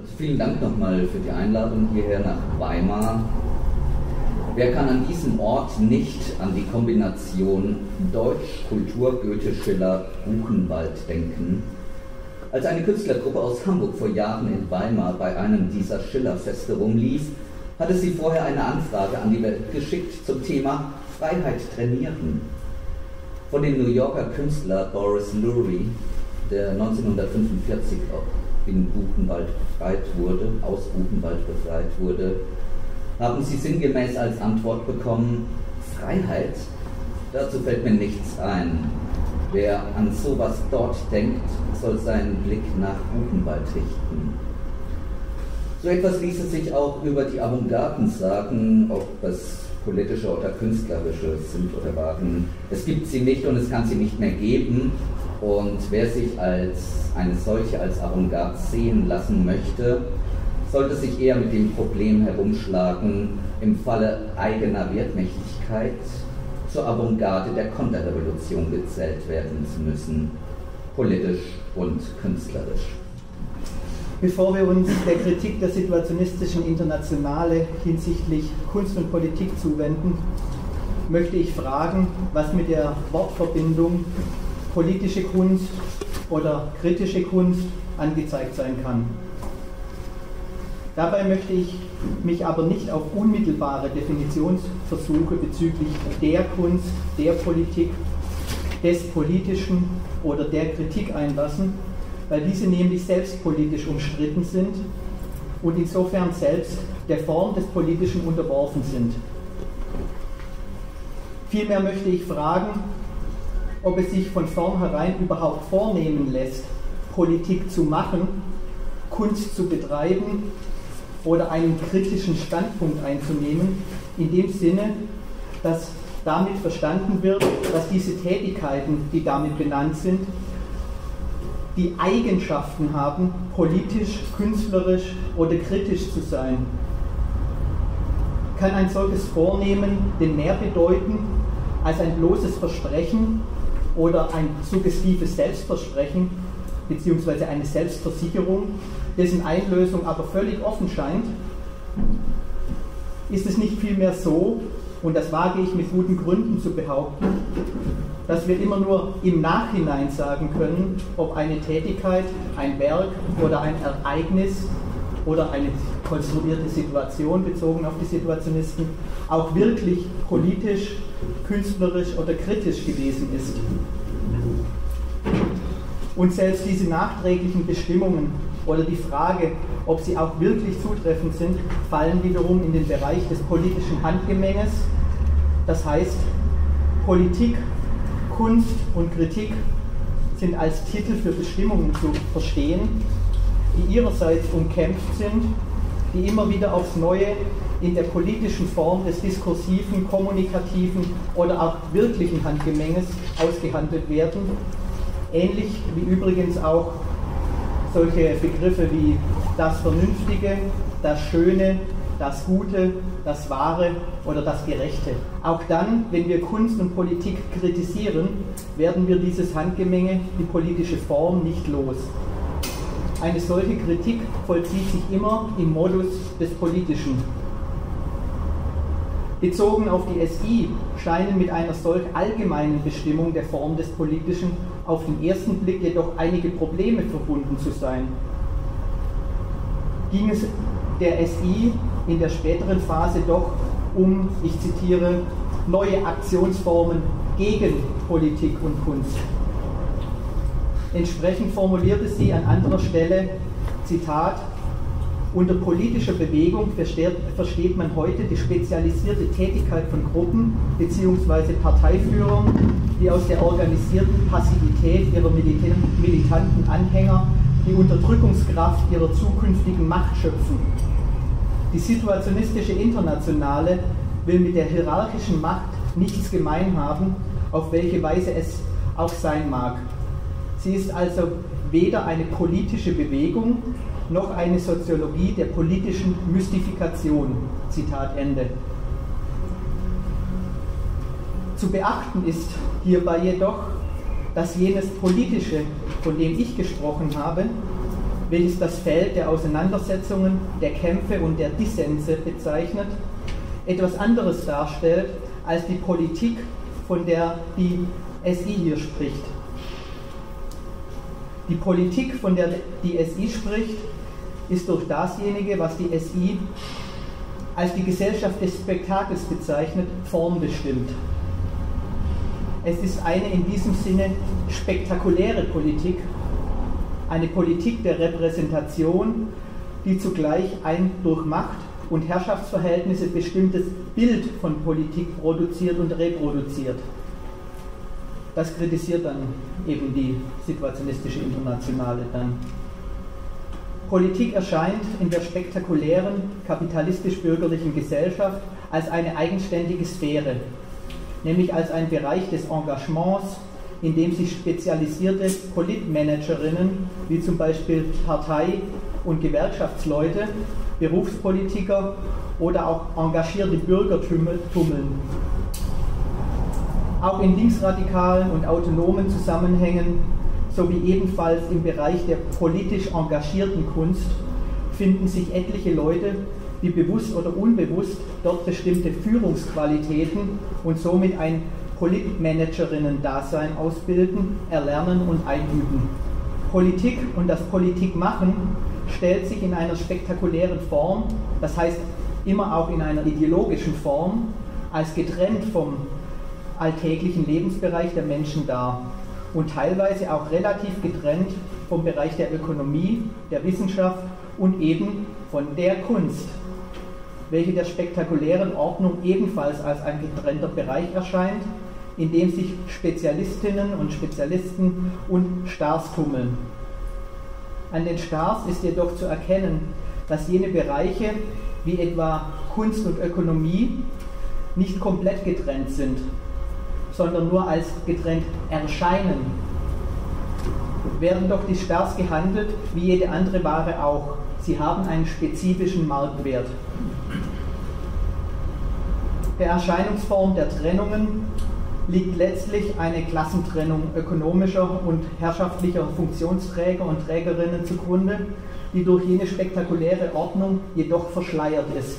Also vielen Dank nochmal für die Einladung hierher nach Weimar. Wer kann an diesem Ort nicht an die Kombination Deutsch, Kultur, Goethe, Schiller, Buchenwald denken? Als eine Künstlergruppe aus Hamburg vor Jahren in Weimar bei einem dieser Schillerfeste rumlief, hatte sie vorher eine Anfrage an die Welt geschickt zum Thema Freiheit trainieren. Von dem New Yorker Künstler Boris Lurie, der 1945 in Buchenwald befreit wurde, aus Buchenwald befreit wurde, haben sie sinngemäß als Antwort bekommen, Freiheit? Dazu fällt mir nichts ein. Wer an sowas dort denkt, soll seinen Blick nach Buchenwald richten. So etwas ließe sich auch über die Avantgarden sagen, ob es politische oder künstlerische sind oder waren. Es gibt sie nicht und es kann sie nicht mehr geben. Und wer sich als eine solche als Avantgarde sehen lassen möchte, sollte sich eher mit dem Problem herumschlagen, im Falle eigener Wertmächtigkeit zur Avantgarde der Konterrevolution gezählt werden zu müssen, politisch und künstlerisch. Bevor wir uns der Kritik der situationistischen Internationale hinsichtlich Kunst und Politik zuwenden, möchte ich fragen, was mit der Wortverbindung politische Kunst oder kritische Kunst angezeigt sein kann. Dabei möchte ich mich aber nicht auf unmittelbare Definitionsversuche bezüglich der Kunst, der Politik, des Politischen oder der Kritik einlassen, weil diese nämlich selbst politisch umstritten sind und insofern selbst der Form des Politischen unterworfen sind. Vielmehr möchte ich fragen, ob es sich von vornherein überhaupt vornehmen lässt, Politik zu machen, Kunst zu betreiben oder einen kritischen Standpunkt einzunehmen, in dem Sinne, dass damit verstanden wird, dass diese Tätigkeiten, die damit benannt sind, die Eigenschaften haben, politisch, künstlerisch oder kritisch zu sein. Kann ein solches Vornehmen denn mehr bedeuten als ein bloßes Versprechen oder ein suggestives Selbstversprechen bzw. eine Selbstversicherung, dessen Einlösung aber völlig offen scheint? Ist es nicht vielmehr so, und das wage ich mit guten Gründen zu behaupten, dass wir immer nur im Nachhinein sagen können, ob eine Tätigkeit, ein Werk oder ein Ereignis oder eine konstruierte Situation bezogen auf die Situationisten auch wirklich politisch, künstlerisch oder kritisch gewesen ist. Und selbst diese nachträglichen Bestimmungen oder die Frage, ob sie auch wirklich zutreffend sind, fallen wiederum in den Bereich des politischen Handgemenges. Das heißt, Politik, Kunst und Kritik sind als Titel für Bestimmungen zu verstehen, die ihrerseits umkämpft sind, die immer wieder aufs Neue in der politischen Form des diskursiven, kommunikativen oder auch wirklichen Handgemenges ausgehandelt werden. Ähnlich wie übrigens auch solche Begriffe wie das Vernünftige, das Schöne, das Gute, das Wahre oder das Gerechte. Auch dann, wenn wir Kunst und Politik kritisieren, werden wir dieses Handgemenge, die politische Form, nicht los. Eine solche Kritik vollzieht sich immer im Modus des Politischen. Bezogen auf die SI scheinen mit einer solch allgemeinen Bestimmung der Form des Politischen auf den ersten Blick jedoch einige Probleme verbunden zu sein. Ging es der SI in der späteren Phase doch um, ich zitiere, neue Aktionsformen gegen Politik und Kunst. Entsprechend formulierte sie an anderer Stelle, Zitat, unter politischer Bewegung versteht man heute die spezialisierte Tätigkeit von Gruppen bzw. Parteiführern, die aus der organisierten Passivität ihrer militanten Anhänger die Unterdrückungskraft ihrer zukünftigen Macht schöpfen. Die situationistische Internationale will mit der hierarchischen Macht nichts gemein haben, auf welche Weise es auch sein mag. Sie ist also weder eine politische Bewegung noch eine Soziologie der politischen Mystifikation. Zitat Ende. Zu beachten ist hierbei jedoch, dass jenes Politische, von dem ich gesprochen habe, welches das Feld der Auseinandersetzungen, der Kämpfe und der Dissense bezeichnet, etwas anderes darstellt als die Politik, von der die SI hier spricht. Die Politik, von der die SI spricht, ist durch dasjenige, was die SI als die Gesellschaft des Spektakels bezeichnet, formbestimmt. Es ist eine in diesem Sinne spektakuläre Politik, eine Politik der Repräsentation, die zugleich ein durch Macht und Herrschaftsverhältnisse bestimmtes Bild von Politik produziert und reproduziert. Das kritisiert dann eben die situationistische Internationale dann. Politik erscheint in der spektakulären kapitalistisch-bürgerlichen Gesellschaft als eine eigenständige Sphäre, nämlich als ein Bereich des Engagements, in dem sich spezialisierte Politmanagerinnen, wie zum Beispiel Partei- und Gewerkschaftsleute, Berufspolitiker oder auch engagierte Bürger tummeln. Auch in linksradikalen und autonomen Zusammenhängen sowie ebenfalls im Bereich der politisch engagierten Kunst finden sich etliche Leute, die bewusst oder unbewusst dort bestimmte Führungsqualitäten und somit ein Politmanagerinnen-Dasein ausbilden, erlernen und einüben. Politik und das Politikmachen stellt sich in einer spektakulären Form, das heißt immer auch in einer ideologischen Form, als getrennt vom alltäglichen Lebensbereich der Menschen dar und teilweise auch relativ getrennt vom Bereich der Ökonomie, der Wissenschaft und eben von der Kunst, welche der spektakulären Ordnung ebenfalls als ein getrennter Bereich erscheint, in dem sich Spezialistinnen und Spezialisten und Stars tummeln. An den Stars ist jedoch zu erkennen, dass jene Bereiche wie etwa Kunst und Ökonomie nicht komplett getrennt sind, sondern nur als getrennt erscheinen. Werden doch die Stars gehandelt wie jede andere Ware auch. Sie haben einen spezifischen Marktwert. Der Erscheinungsform der Trennungen liegt letztlich eine Klassentrennung ökonomischer und herrschaftlicher Funktionsträger und Trägerinnen zugrunde, die durch jene spektakuläre Ordnung jedoch verschleiert ist.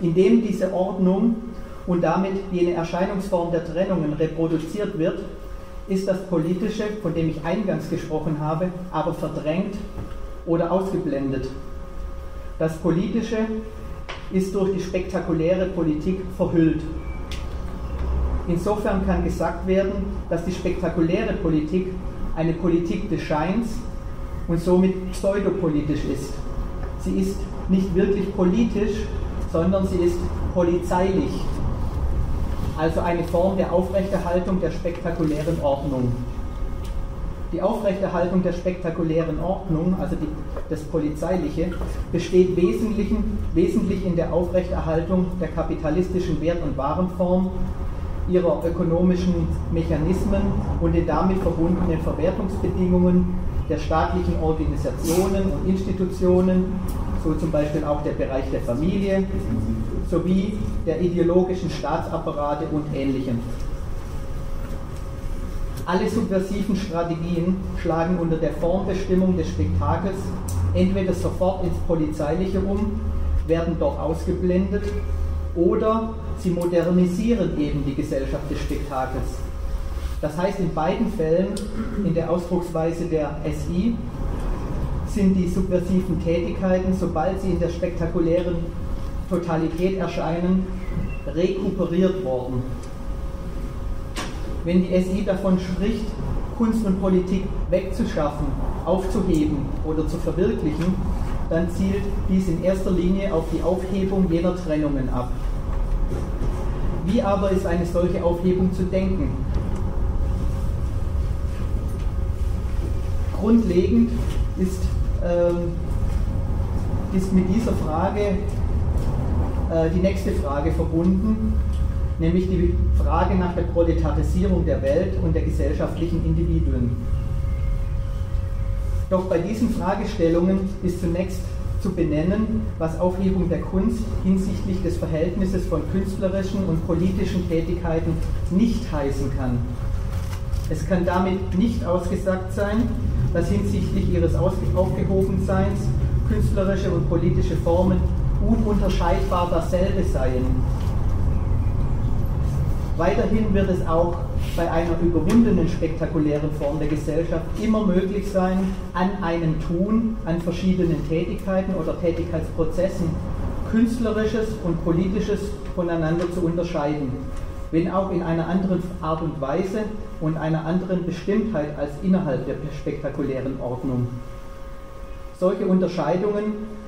Indem diese Ordnung und damit jene Erscheinungsform der Trennungen reproduziert wird, ist das Politische, von dem ich eingangs gesprochen habe, aber verdrängt oder ausgeblendet. Das Politische ist durch die spektakuläre Politik verhüllt. Insofern kann gesagt werden, dass die spektakuläre Politik eine Politik des Scheins und somit pseudopolitisch ist. Sie ist nicht wirklich politisch, sondern sie ist polizeilich, also eine Form der Aufrechterhaltung der spektakulären Ordnung. Die Aufrechterhaltung der spektakulären Ordnung, also die, das Polizeiliche, besteht wesentlich, wesentlich in der Aufrechterhaltung der kapitalistischen Wert- und Warenform, ihrer ökonomischen Mechanismen und den damit verbundenen Verwertungsbedingungen der staatlichen Organisationen und Institutionen, so zum Beispiel auch der Bereich der Familie, sowie der ideologischen Staatsapparate und Ähnlichem. Alle subversiven Strategien schlagen unter der Formbestimmung des Spektakels entweder sofort ins Polizeiliche um, werden dort ausgeblendet oder sie modernisieren eben die Gesellschaft des Spektakels. Das heißt, in beiden Fällen, in der Ausdrucksweise der SI, sind die subversiven Tätigkeiten, sobald sie in der spektakulären Totalität erscheinen, rekuperiert worden. Wenn die SI davon spricht, Kunst und Politik wegzuschaffen, aufzuheben oder zu verwirklichen, dann zielt dies in erster Linie auf die Aufhebung jener Trennungen ab. Wie aber ist eine solche Aufhebung zu denken? Grundlegend ist, ähm, ist mit dieser Frage die nächste Frage verbunden, nämlich die Frage nach der Proletarisierung der Welt und der gesellschaftlichen Individuen. Doch bei diesen Fragestellungen ist zunächst zu benennen, was Aufhebung der Kunst hinsichtlich des Verhältnisses von künstlerischen und politischen Tätigkeiten nicht heißen kann. Es kann damit nicht ausgesagt sein, dass hinsichtlich ihres Aufgehobenseins künstlerische und politische Formen ununterscheidbar dasselbe seien. Weiterhin wird es auch bei einer überwundenen spektakulären Form der Gesellschaft immer möglich sein, an einem Tun, an verschiedenen Tätigkeiten oder Tätigkeitsprozessen künstlerisches und politisches voneinander zu unterscheiden, wenn auch in einer anderen Art und Weise und einer anderen Bestimmtheit als innerhalb der spektakulären Ordnung. Solche Unterscheidungen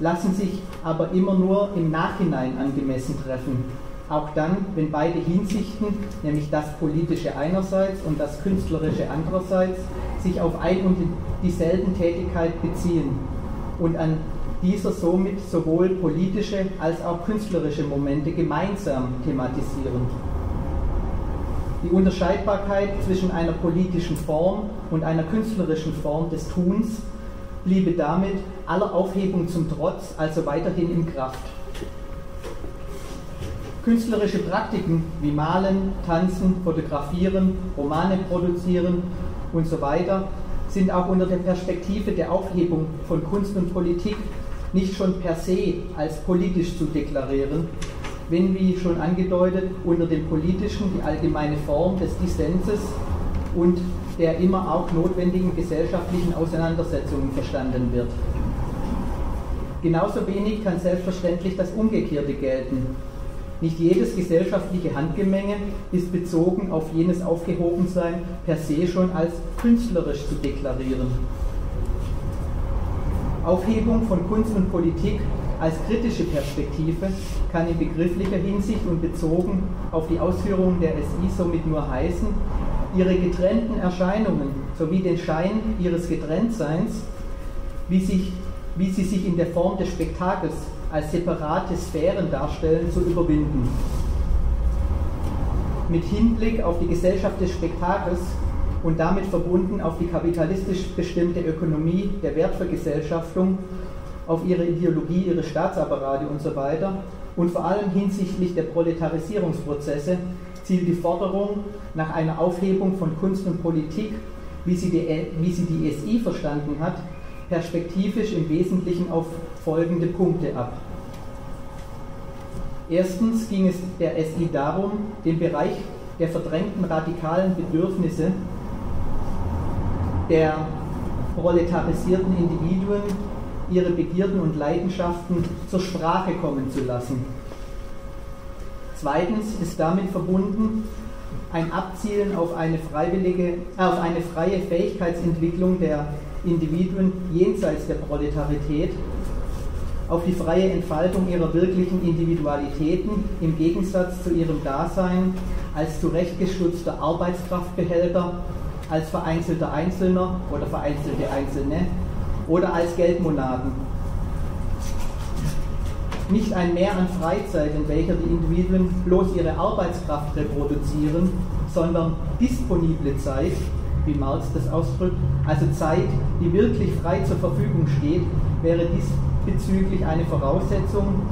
lassen sich aber immer nur im Nachhinein angemessen treffen, auch dann, wenn beide Hinsichten, nämlich das Politische einerseits und das Künstlerische andererseits, sich auf ein und dieselben Tätigkeit beziehen und an dieser somit sowohl politische als auch künstlerische Momente gemeinsam thematisieren. Die Unterscheidbarkeit zwischen einer politischen Form und einer künstlerischen Form des Tuns bliebe damit aller Aufhebung zum Trotz also weiterhin in Kraft. Künstlerische Praktiken wie Malen, Tanzen, Fotografieren, Romane produzieren und so weiter sind auch unter der Perspektive der Aufhebung von Kunst und Politik nicht schon per se als politisch zu deklarieren, wenn, wie schon angedeutet, unter dem Politischen die allgemeine Form des Dissenses und der immer auch notwendigen gesellschaftlichen Auseinandersetzungen verstanden wird. Genauso wenig kann selbstverständlich das Umgekehrte gelten. Nicht jedes gesellschaftliche Handgemenge ist bezogen auf jenes Aufgehobensein per se schon als künstlerisch zu deklarieren. Aufhebung von Kunst und Politik als kritische Perspektive kann in begrifflicher Hinsicht und bezogen auf die Ausführungen der SI somit nur heißen, ihre getrennten Erscheinungen sowie den Schein ihres Getrenntseins, wie, sich, wie sie sich in der Form des Spektakels als separate Sphären darstellen, zu überwinden. Mit Hinblick auf die Gesellschaft des Spektakels und damit verbunden auf die kapitalistisch bestimmte Ökonomie der Wertvergesellschaftung, auf ihre Ideologie, ihre Staatsapparate und so und vor allem hinsichtlich der Proletarisierungsprozesse zielt die Forderung nach einer Aufhebung von Kunst und Politik, wie sie die, wie sie die SI verstanden hat, perspektivisch im Wesentlichen auf folgende Punkte ab. Erstens ging es der SI darum, den Bereich der verdrängten radikalen Bedürfnisse der proletarisierten Individuen ihre Begierden und Leidenschaften zur Sprache kommen zu lassen. Zweitens ist damit verbunden ein Abzielen auf eine, freiwillige, äh, auf eine freie Fähigkeitsentwicklung der Individuen jenseits der Proletarität, auf die freie Entfaltung ihrer wirklichen Individualitäten im Gegensatz zu ihrem Dasein als zurechtgestutzter Arbeitskraftbehälter, als vereinzelter Einzelner oder vereinzelte Einzelne oder als Geldmonaden. Nicht ein Mehr an Freizeit, in welcher die Individuen bloß ihre Arbeitskraft reproduzieren, sondern disponible Zeit, wie Marx das ausdrückt, also Zeit, die wirklich frei zur Verfügung steht, wäre diesbezüglich eine Voraussetzung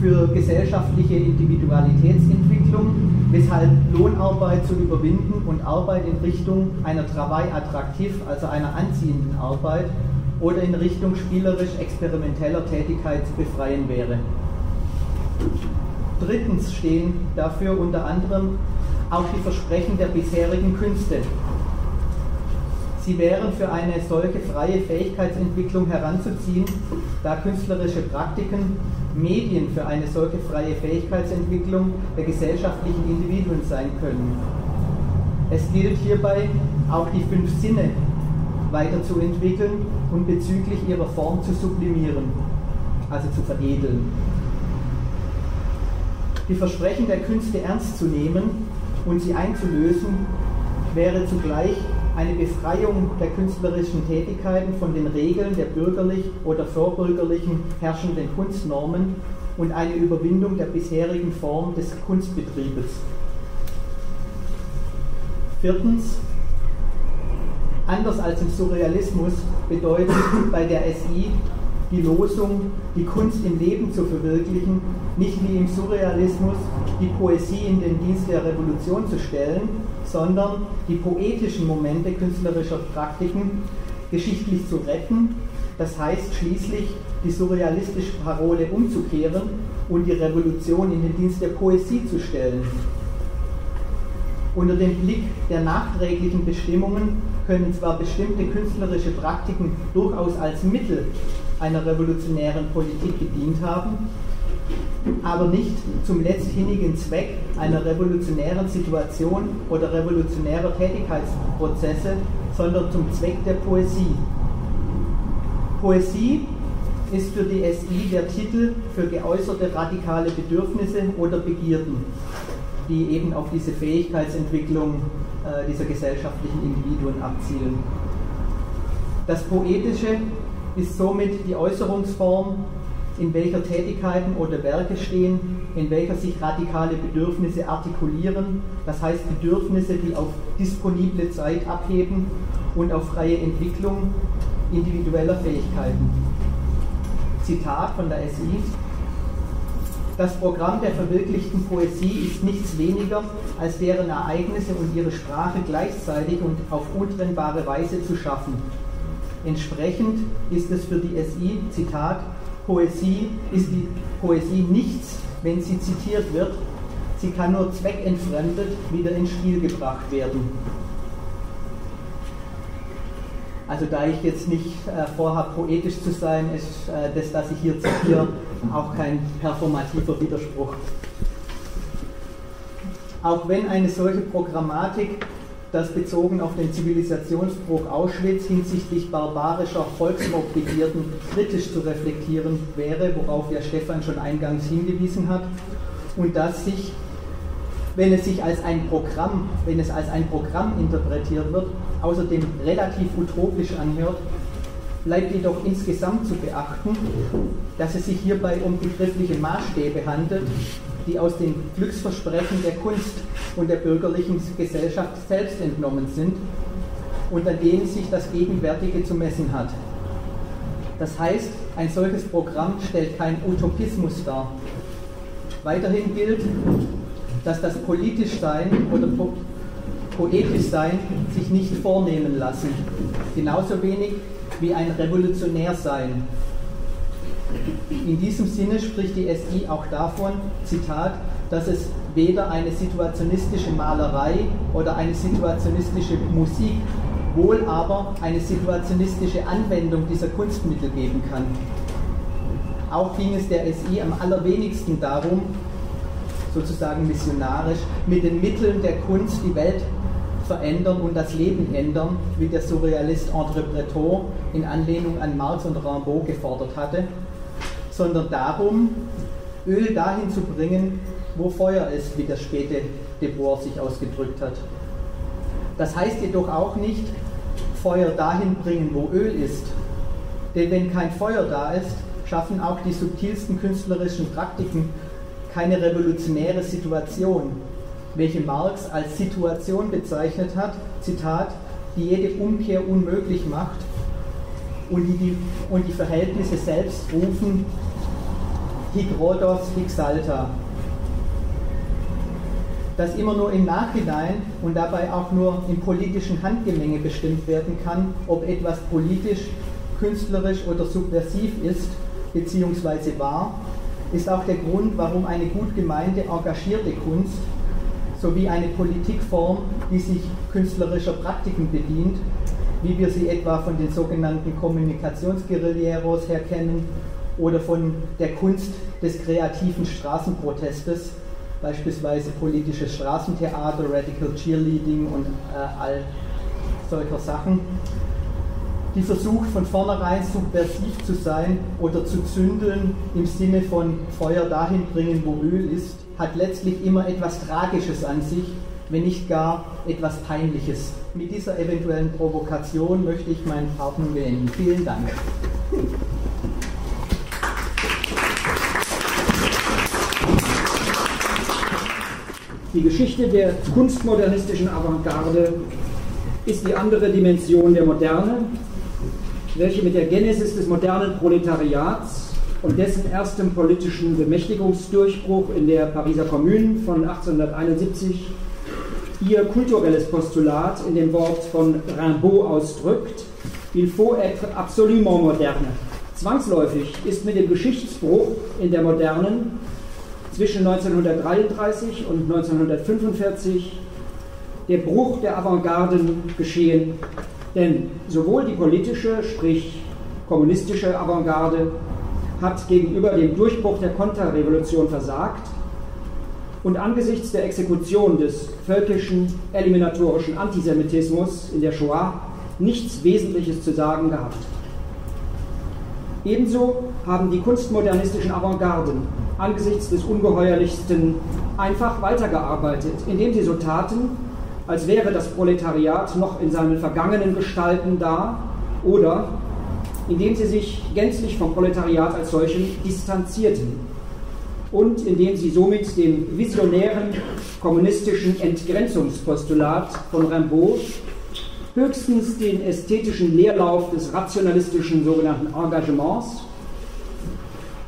für gesellschaftliche Individualitätsentwicklung, weshalb Lohnarbeit zu überwinden und Arbeit in Richtung einer Travail attraktiv, also einer anziehenden Arbeit, oder in Richtung spielerisch experimenteller Tätigkeit zu befreien wäre. Drittens stehen dafür unter anderem auch die Versprechen der bisherigen Künste. Sie wären für eine solche freie Fähigkeitsentwicklung heranzuziehen, da künstlerische Praktiken Medien für eine solche freie Fähigkeitsentwicklung der gesellschaftlichen Individuen sein können. Es gilt hierbei auch die fünf Sinne weiterzuentwickeln und bezüglich ihrer Form zu sublimieren, also zu veredeln. Die Versprechen der Künste ernst zu nehmen und sie einzulösen, wäre zugleich eine Befreiung der künstlerischen Tätigkeiten von den Regeln der bürgerlich oder vorbürgerlichen herrschenden Kunstnormen und eine Überwindung der bisherigen Form des Kunstbetriebes. Viertens, anders als im Surrealismus bedeutet bei der SI die Losung, die Kunst im Leben zu verwirklichen, nicht wie im Surrealismus die Poesie in den Dienst der Revolution zu stellen, sondern die poetischen Momente künstlerischer Praktiken geschichtlich zu retten, das heißt schließlich die surrealistische Parole umzukehren und die Revolution in den Dienst der Poesie zu stellen. Unter dem Blick der nachträglichen Bestimmungen können zwar bestimmte künstlerische Praktiken durchaus als Mittel einer revolutionären Politik gedient haben, aber nicht zum letzthinnigen Zweck einer revolutionären Situation oder revolutionärer Tätigkeitsprozesse, sondern zum Zweck der Poesie. Poesie ist für die SI der Titel für geäußerte radikale Bedürfnisse oder Begierden, die eben auf diese Fähigkeitsentwicklung äh, dieser gesellschaftlichen Individuen abzielen. Das Poetische ist somit die Äußerungsform, in welcher Tätigkeiten oder Werke stehen, in welcher sich radikale Bedürfnisse artikulieren, das heißt Bedürfnisse, die auf disponible Zeit abheben und auf freie Entwicklung individueller Fähigkeiten. Zitat von der SI. Das Programm der verwirklichten Poesie ist nichts weniger, als deren Ereignisse und ihre Sprache gleichzeitig und auf untrennbare Weise zu schaffen. Entsprechend ist es für die SI, Zitat, Poesie ist die Poesie nichts, wenn sie zitiert wird. Sie kann nur zweckentfremdet wieder ins Spiel gebracht werden. Also da ich jetzt nicht äh, vorhabe, poetisch zu sein, ist äh, das, was ich hier zitiere, auch kein performativer Widerspruch. Auch wenn eine solche Programmatik, das bezogen auf den Zivilisationsbruch Auschwitz hinsichtlich barbarischer Volksmordbegierden kritisch zu reflektieren wäre, worauf ja Stefan schon eingangs hingewiesen hat, und dass sich wenn es sich als ein Programm, wenn es als ein Programm interpretiert wird, außerdem relativ utopisch anhört, bleibt jedoch insgesamt zu beachten, dass es sich hierbei um begriffliche Maßstäbe handelt, die aus den Glücksversprechen der Kunst und der bürgerlichen Gesellschaft selbst entnommen sind und an denen sich das Gegenwärtige zu messen hat. Das heißt, ein solches Programm stellt keinen Utopismus dar. Weiterhin gilt, dass das politisch Sein oder po poetisch Sein sich nicht vornehmen lassen. Genauso wenig wie ein Revolutionär sein. In diesem Sinne spricht die SI auch davon, Zitat, dass es weder eine situationistische Malerei oder eine situationistische Musik, wohl aber eine situationistische Anwendung dieser Kunstmittel geben kann. Auch ging es der SI am allerwenigsten darum, sozusagen missionarisch, mit den Mitteln der Kunst die Welt verändern und das Leben ändern, wie der Surrealist André Breton in Anlehnung an Marx und Rimbaud gefordert hatte, sondern darum, Öl dahin zu bringen, wo Feuer ist, wie der späte De Boer sich ausgedrückt hat. Das heißt jedoch auch nicht, Feuer dahin bringen, wo Öl ist. Denn wenn kein Feuer da ist, schaffen auch die subtilsten künstlerischen Praktiken keine revolutionäre Situation, welche Marx als Situation bezeichnet hat, Zitat, die jede Umkehr unmöglich macht und die, und die Verhältnisse selbst rufen, hic rodos, hic salta. Das immer nur im Nachhinein und dabei auch nur im politischen Handgemenge bestimmt werden kann, ob etwas politisch, künstlerisch oder subversiv ist, beziehungsweise war, ist auch der Grund, warum eine gut gemeinte, engagierte Kunst sowie eine Politikform, die sich künstlerischer Praktiken bedient, wie wir sie etwa von den sogenannten Kommunikationsguerilleros her kennen oder von der Kunst des kreativen Straßenprotestes, beispielsweise politisches Straßentheater, Radical Cheerleading und äh, all solcher Sachen, die versucht von vornherein subversiv zu sein oder zu zündeln im Sinne von Feuer dahin bringen, wo Öl ist, hat letztlich immer etwas Tragisches an sich, wenn nicht gar etwas Peinliches. Mit dieser eventuellen Provokation möchte ich meinen Part nun beenden. Vielen Dank. Die Geschichte der kunstmodernistischen Avantgarde ist die andere Dimension der Moderne, welche mit der Genesis des modernen Proletariats und dessen erstem politischen Bemächtigungsdurchbruch in der Pariser Kommune von 1871 ihr kulturelles Postulat in dem Wort von Rimbaud ausdrückt, il faut être absolument moderne. Zwangsläufig ist mit dem Geschichtsbruch in der Modernen zwischen 1933 und 1945 der Bruch der Avantgarden geschehen, denn sowohl die politische, sprich kommunistische Avantgarde, hat gegenüber dem Durchbruch der Konterrevolution versagt und angesichts der Exekution des völkischen, eliminatorischen Antisemitismus in der Shoah nichts Wesentliches zu sagen gehabt. Ebenso haben die kunstmodernistischen Avantgarden angesichts des Ungeheuerlichsten einfach weitergearbeitet, indem sie so taten, als wäre das Proletariat noch in seinen vergangenen Gestalten da oder indem sie sich gänzlich vom Proletariat als solchen distanzierten und indem sie somit dem visionären kommunistischen Entgrenzungspostulat von Rimbaud höchstens den ästhetischen Leerlauf des rationalistischen sogenannten Engagements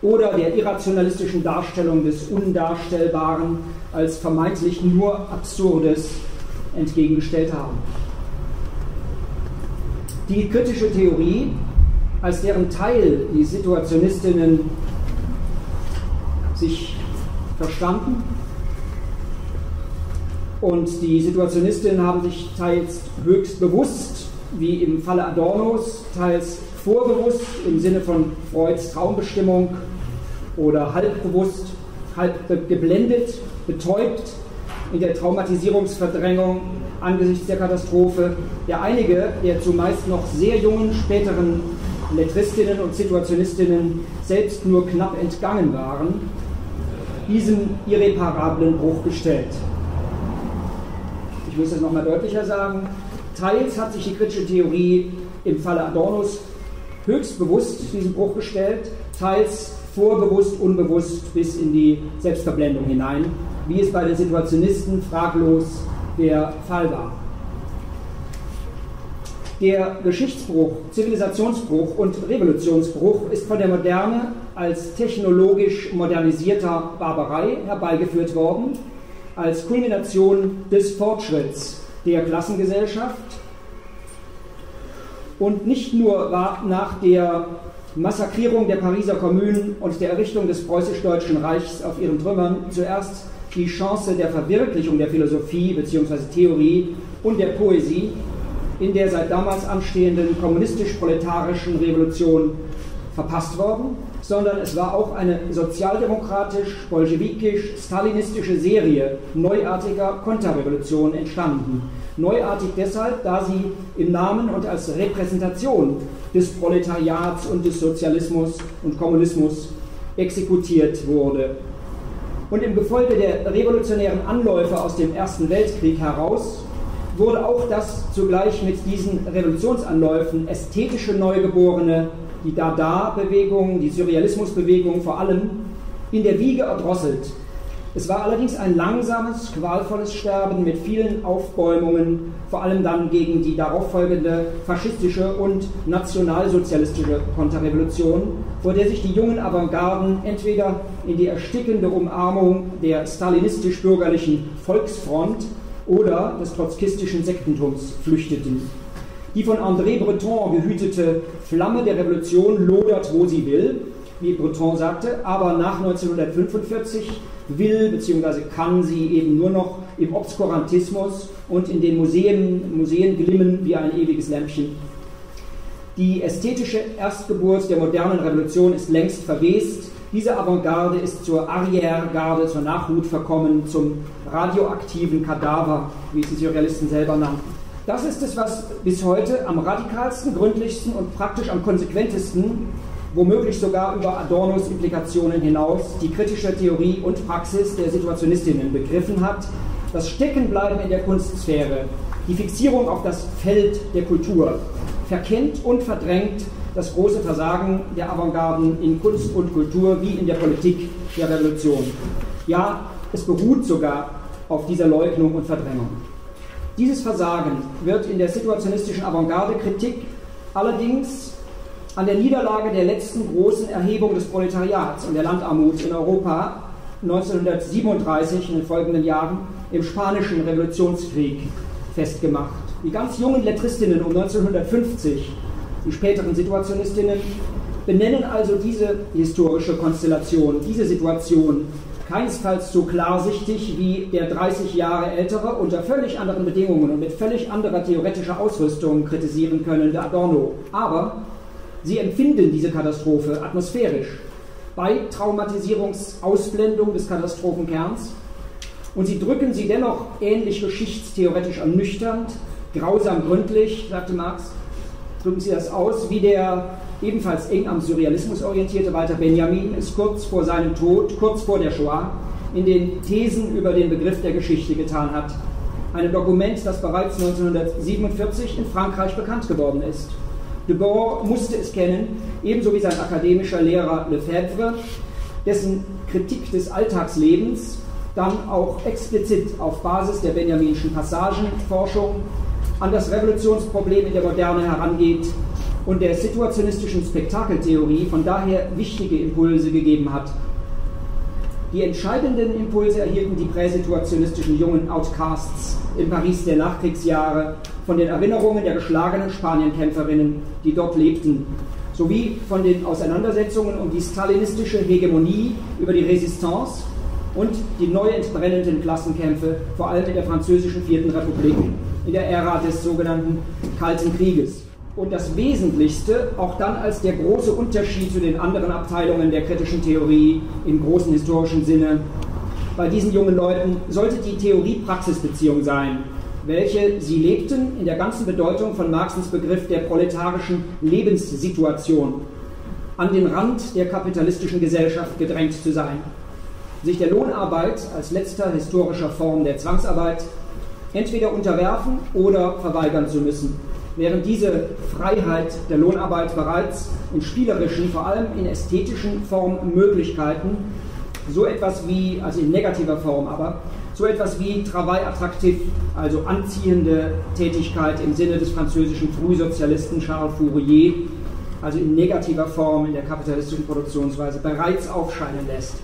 oder der irrationalistischen Darstellung des Undarstellbaren als vermeintlich nur Absurdes entgegengestellt haben. Die kritische Theorie, als deren Teil die Situationistinnen sich verstanden. Und die Situationistinnen haben sich teils höchst bewusst, wie im Falle Adornos, teils vorbewusst im Sinne von Freuds Traumbestimmung oder halbbewusst, halb geblendet, betäubt in der Traumatisierungsverdrängung angesichts der Katastrophe, der einige der zumeist noch sehr jungen späteren Lettristinnen und Situationistinnen selbst nur knapp entgangen waren, diesen irreparablen Bruch gestellt. Ich muss das nochmal deutlicher sagen. Teils hat sich die kritische Theorie im Falle Adornos höchst bewusst diesen Bruch gestellt, teils vorbewusst, unbewusst bis in die Selbstverblendung hinein wie es bei den Situationisten fraglos der Fall war. Der Geschichtsbruch, Zivilisationsbruch und Revolutionsbruch ist von der Moderne als technologisch modernisierter Barbarei herbeigeführt worden, als Kulmination des Fortschritts der Klassengesellschaft. Und nicht nur war nach der Massakrierung der Pariser Kommunen und der Errichtung des preußisch-deutschen Reichs auf ihren Trümmern zuerst die Chance der Verwirklichung der Philosophie bzw. Theorie und der Poesie in der seit damals anstehenden kommunistisch-proletarischen Revolution verpasst worden, sondern es war auch eine sozialdemokratisch-bolschewikisch-stalinistische Serie neuartiger Konterrevolutionen entstanden. Neuartig deshalb, da sie im Namen und als Repräsentation des Proletariats und des Sozialismus und Kommunismus exekutiert wurde und im Gefolge der revolutionären Anläufe aus dem Ersten Weltkrieg heraus wurde auch das zugleich mit diesen Revolutionsanläufen ästhetische Neugeborene, die Dada-Bewegung, die Surrealismusbewegung vor allem, in der Wiege erdrosselt. Es war allerdings ein langsames, qualvolles Sterben mit vielen Aufbäumungen, vor allem dann gegen die darauffolgende faschistische und nationalsozialistische Konterrevolution, vor der sich die jungen Avantgarden entweder in die erstickende Umarmung der stalinistisch-bürgerlichen Volksfront oder des trotzkistischen Sektentums flüchteten. Die von André Breton gehütete Flamme der Revolution lodert, wo sie will, wie Breton sagte, aber nach 1945 will bzw. kann sie eben nur noch im Obskurantismus und in den Museen, Museen glimmen wie ein ewiges Lämpchen. Die ästhetische Erstgeburt der modernen Revolution ist längst verwest. Diese Avantgarde ist zur Arrière-Garde, zur Nachhut verkommen, zum radioaktiven Kadaver, wie es die Surrealisten selber nannten. Das ist es, was bis heute am radikalsten, gründlichsten und praktisch am konsequentesten womöglich sogar über Adornos Implikationen hinaus die kritische Theorie und Praxis der Situationistinnen begriffen hat, das Steckenbleiben in der Kunstsphäre, die Fixierung auf das Feld der Kultur, verkennt und verdrängt das große Versagen der Avantgarden in Kunst und Kultur wie in der Politik der Revolution. Ja, es beruht sogar auf dieser Leugnung und Verdrängung. Dieses Versagen wird in der situationistischen Avantgarde-Kritik allerdings an der Niederlage der letzten großen Erhebung des Proletariats und der Landarmut in Europa 1937 in den folgenden Jahren im Spanischen Revolutionskrieg festgemacht. Die ganz jungen Lettristinnen um 1950, die späteren Situationistinnen, benennen also diese historische Konstellation, diese Situation keinesfalls so klarsichtig wie der 30 Jahre ältere unter völlig anderen Bedingungen und mit völlig anderer theoretischer Ausrüstung kritisieren könnende Adorno. Aber sie empfinden diese Katastrophe atmosphärisch bei Traumatisierungsausblendung des Katastrophenkerns und sie drücken sie dennoch ähnlich geschichtstheoretisch ernüchternd, grausam gründlich, sagte Marx, drücken sie das aus, wie der ebenfalls eng am Surrealismus orientierte Walter Benjamin es kurz vor seinem Tod, kurz vor der Shoah, in den Thesen über den Begriff der Geschichte getan hat. Ein Dokument, das bereits 1947 in Frankreich bekannt geworden ist. De Boer musste es kennen, ebenso wie sein akademischer Lehrer Lefebvre, dessen Kritik des Alltagslebens dann auch explizit auf Basis der Benjaminschen Passagenforschung an das Revolutionsproblem in der Moderne herangeht und der situationistischen Spektakeltheorie von daher wichtige Impulse gegeben hat. Die entscheidenden Impulse erhielten die präsituationistischen jungen Outcasts im Paris der Nachkriegsjahre von den Erinnerungen der geschlagenen Spanienkämpferinnen, die dort lebten, sowie von den Auseinandersetzungen um die stalinistische Hegemonie über die Resistance und die neu entbrennenden Klassenkämpfe, vor allem in der französischen Vierten Republik, in der Ära des sogenannten Kalten Krieges. Und das Wesentlichste, auch dann als der große Unterschied zu den anderen Abteilungen der kritischen Theorie im großen historischen Sinne, bei diesen jungen Leuten sollte die Theorie-Praxis-Beziehung sein, welche sie lebten in der ganzen Bedeutung von Marxens Begriff der proletarischen Lebenssituation, an den Rand der kapitalistischen Gesellschaft gedrängt zu sein, sich der Lohnarbeit als letzter historischer Form der Zwangsarbeit entweder unterwerfen oder verweigern zu müssen, während diese Freiheit der Lohnarbeit bereits in spielerischen, vor allem in ästhetischen Formmöglichkeiten so etwas wie, also in negativer Form aber, so etwas wie Travail attraktiv, also anziehende Tätigkeit im Sinne des französischen Frühsozialisten Charles Fourier, also in negativer Form in der kapitalistischen Produktionsweise bereits aufscheinen lässt.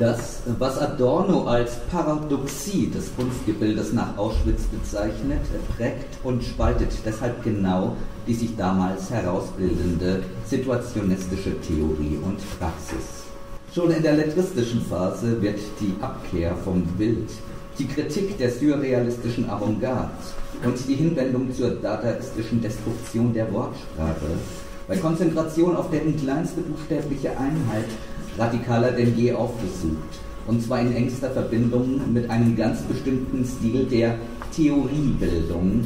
Das, was Adorno als Paradoxie des Kunstgebildes nach Auschwitz bezeichnet, prägt und spaltet deshalb genau die sich damals herausbildende situationistische Theorie und Praxis. Schon in der letristischen Phase wird die Abkehr vom Bild, die Kritik der surrealistischen Avantgarde und die Hinwendung zur dadaistischen Destruktion der Wortsprache bei Konzentration auf deren kleinste buchstäbliche Einheit radikaler denn je aufgesucht. Und zwar in engster Verbindung mit einem ganz bestimmten Stil der Theoriebildung,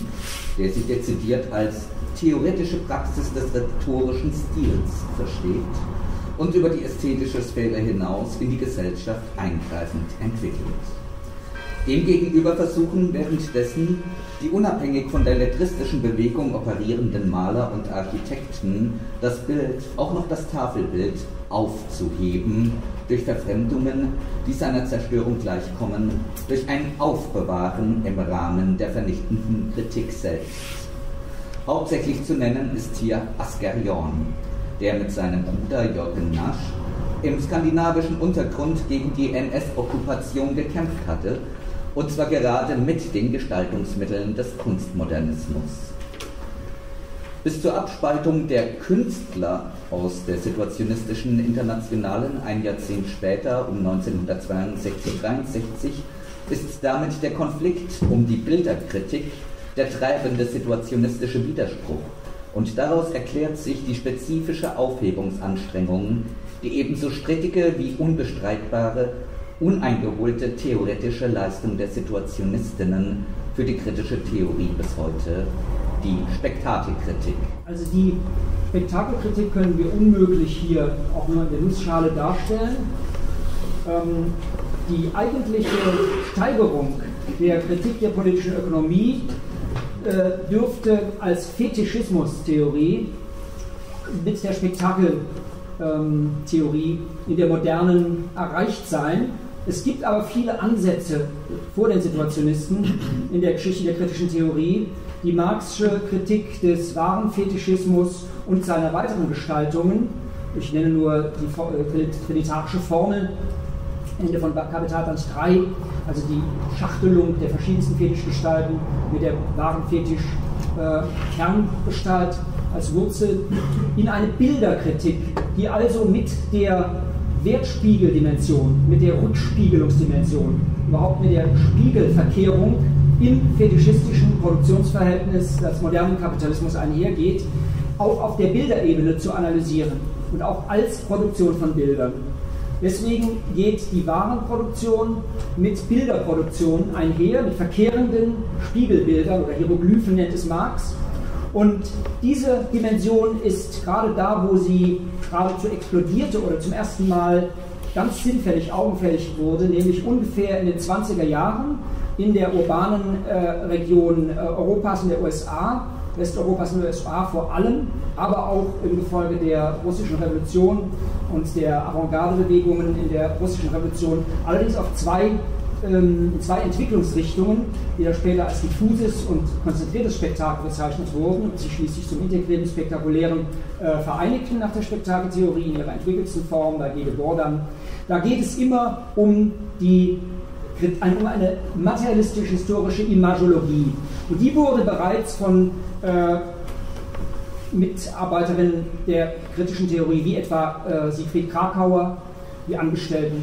der sich dezidiert als theoretische Praxis des rhetorischen Stils versteht und über die ästhetische Sphäre hinaus in die Gesellschaft eingreifend entwickelt. Demgegenüber versuchen währenddessen die unabhängig von der letristischen Bewegung operierenden Maler und Architekten das Bild, auch noch das Tafelbild, aufzuheben durch Verfremdungen, die seiner Zerstörung gleichkommen, durch ein Aufbewahren im Rahmen der vernichtenden Kritik selbst. Hauptsächlich zu nennen ist hier Askerion, der mit seinem Bruder Jürgen Nasch im skandinavischen Untergrund gegen die NS-Okkupation gekämpft hatte, und zwar gerade mit den Gestaltungsmitteln des Kunstmodernismus. Bis zur Abspaltung der Künstler aus der situationistischen Internationalen ein Jahrzehnt später, um 1962-63, ist damit der Konflikt um die Bilderkritik der treibende situationistische Widerspruch. Und daraus erklärt sich die spezifische Aufhebungsanstrengung, die ebenso strittige wie unbestreitbare, uneingeholte theoretische Leistung der Situationistinnen für die kritische Theorie bis heute die Spektakelkritik. Also die Spektakelkritik können wir unmöglich hier auch nur in der Nussschale darstellen. Ähm, die eigentliche Steigerung der Kritik der politischen Ökonomie äh, dürfte als Fetischismus-Theorie mit der Spektakeltheorie ähm, in der modernen erreicht sein. Es gibt aber viele Ansätze vor den Situationisten in der Geschichte der kritischen Theorie, die marxische Kritik des Warenfetischismus und seiner weiteren Gestaltungen. Ich nenne nur die äh, trinitarische Formel, Ende von Kapitalband 3, also die Schachtelung der verschiedensten Fetischgestalten mit der Warenfetisch äh, Kerngestalt als Wurzel in eine Bilderkritik, die also mit der Wertspiegeldimension, mit der Rückspiegelungsdimension, überhaupt mit der Spiegelverkehrung im fetischistischen Produktionsverhältnis des modernen Kapitalismus einhergeht, auch auf der Bilderebene zu analysieren und auch als Produktion von Bildern. Deswegen geht die Warenproduktion mit Bilderproduktion einher, mit verkehrenden Spiegelbildern oder Hieroglyphen nennt es Marx. Und diese Dimension ist gerade da, wo sie geradezu explodierte oder zum ersten Mal ganz sinnfällig, augenfällig wurde, nämlich ungefähr in den 20er Jahren in der urbanen äh, Region äh, Europas und der USA, Westeuropas und der USA vor allem, aber auch im Gefolge der russischen Revolution und der Avantgarde-Bewegungen in der russischen Revolution, allerdings auf zwei, ähm, zwei Entwicklungsrichtungen, die da später als diffuses und konzentriertes Spektakel bezeichnet wurden und sich schließlich zum integrierten, spektakulären äh, vereinigten nach der Spektakeltheorie in ihrer entwickelsten Form, da geht Bordan. Da geht es immer um die um eine materialistisch-historische Imagologie. Und die wurde bereits von äh, Mitarbeiterinnen der kritischen Theorie, wie etwa äh, Siegfried Krakauer, die Angestellten,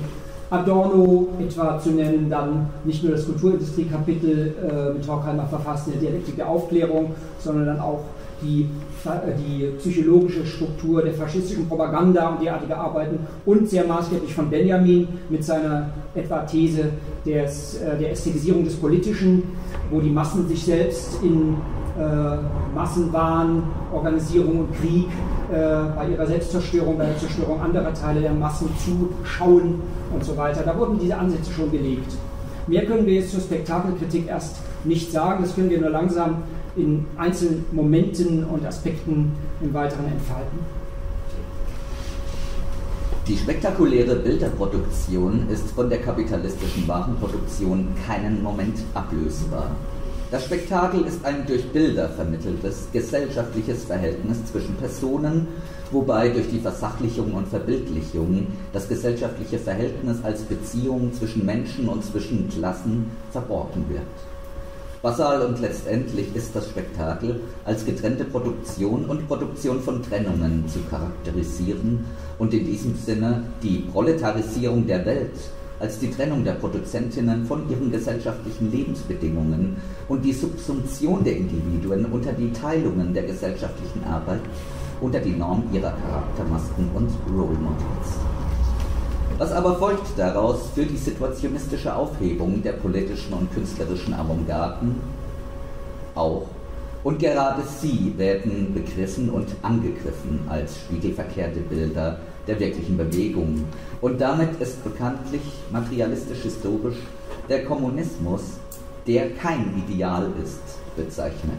Adorno etwa zu nennen, dann nicht nur das Kulturindustrie-Kapitel äh, mit Horkheimer verfasst in der Dialektik der Aufklärung, sondern dann auch die, äh, die psychologische Struktur der faschistischen Propaganda und derartige Arbeiten und sehr maßgeblich von Benjamin mit seiner etwa These des, äh, der Ästhetisierung des Politischen, wo die Massen sich selbst in äh, Massenwahn, Organisierung und Krieg bei ihrer Selbstzerstörung, bei der Zerstörung anderer Teile der Massen zuschauen und so weiter. Da wurden diese Ansätze schon gelegt. Mehr können wir jetzt zur Spektakelkritik erst nicht sagen, das können wir nur langsam in einzelnen Momenten und Aspekten im Weiteren entfalten. Die spektakuläre Bilderproduktion ist von der kapitalistischen Warenproduktion keinen Moment ablösbar. Das Spektakel ist ein durch Bilder vermitteltes gesellschaftliches Verhältnis zwischen Personen, wobei durch die Versachlichung und Verbildlichung das gesellschaftliche Verhältnis als Beziehung zwischen Menschen und zwischen Klassen verborgen wird. Basal und letztendlich ist das Spektakel als getrennte Produktion und Produktion von Trennungen zu charakterisieren und in diesem Sinne die Proletarisierung der Welt als die Trennung der Produzentinnen von ihren gesellschaftlichen Lebensbedingungen und die Subsumption der Individuen unter die Teilungen der gesellschaftlichen Arbeit, unter die Norm ihrer Charaktermasken und Role Models. Was aber folgt daraus für die situationistische Aufhebung der politischen und künstlerischen Avantgarden? Auch und gerade sie werden begriffen und angegriffen als spiegelverkehrte Bilder der wirklichen Bewegung. Und damit ist bekanntlich materialistisch-historisch der Kommunismus, der kein Ideal ist, bezeichnet.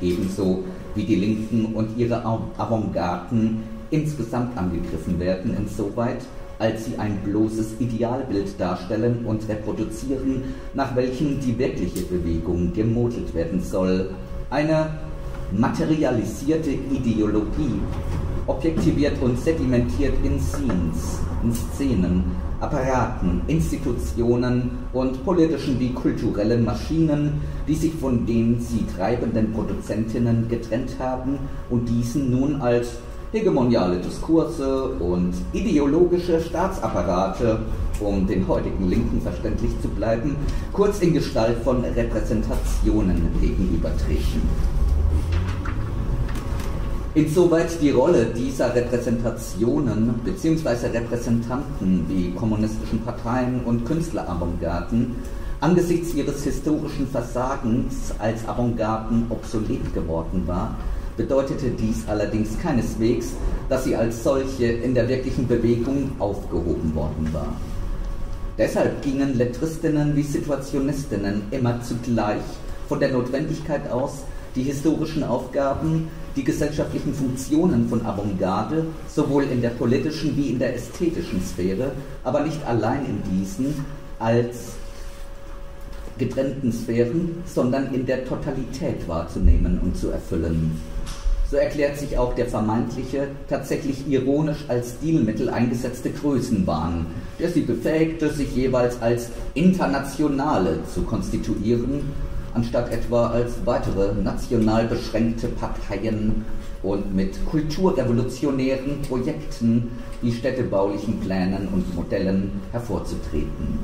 Ebenso wie die Linken und ihre Avantgarden insgesamt angegriffen werden, insoweit, als sie ein bloßes Idealbild darstellen und reproduzieren, nach welchem die wirkliche Bewegung gemodelt werden soll. Eine materialisierte Ideologie, objektiviert und sedimentiert in Scenes, in Szenen, Apparaten, Institutionen und politischen wie kulturellen Maschinen, die sich von den sie treibenden Produzentinnen getrennt haben und diesen nun als hegemoniale Diskurse und ideologische Staatsapparate, um den heutigen Linken verständlich zu bleiben, kurz in Gestalt von Repräsentationen gegenübertreten. Insoweit die Rolle dieser Repräsentationen bzw. Repräsentanten wie kommunistischen Parteien und Künstleravantgarden angesichts ihres historischen Versagens als Avantgarden obsolet geworden war, bedeutete dies allerdings keineswegs, dass sie als solche in der wirklichen Bewegung aufgehoben worden war. Deshalb gingen Lettristinnen wie Situationistinnen immer zugleich von der Notwendigkeit aus, die historischen Aufgaben, die gesellschaftlichen Funktionen von Avantgarde, sowohl in der politischen wie in der ästhetischen Sphäre, aber nicht allein in diesen, als getrennten Sphären, sondern in der Totalität wahrzunehmen und zu erfüllen. So erklärt sich auch der vermeintliche, tatsächlich ironisch als Stilmittel eingesetzte Größenwahn, der sie befähigte, sich jeweils als Internationale zu konstituieren, anstatt etwa als weitere national beschränkte Parteien und mit kulturrevolutionären Projekten wie städtebaulichen Plänen und Modellen hervorzutreten.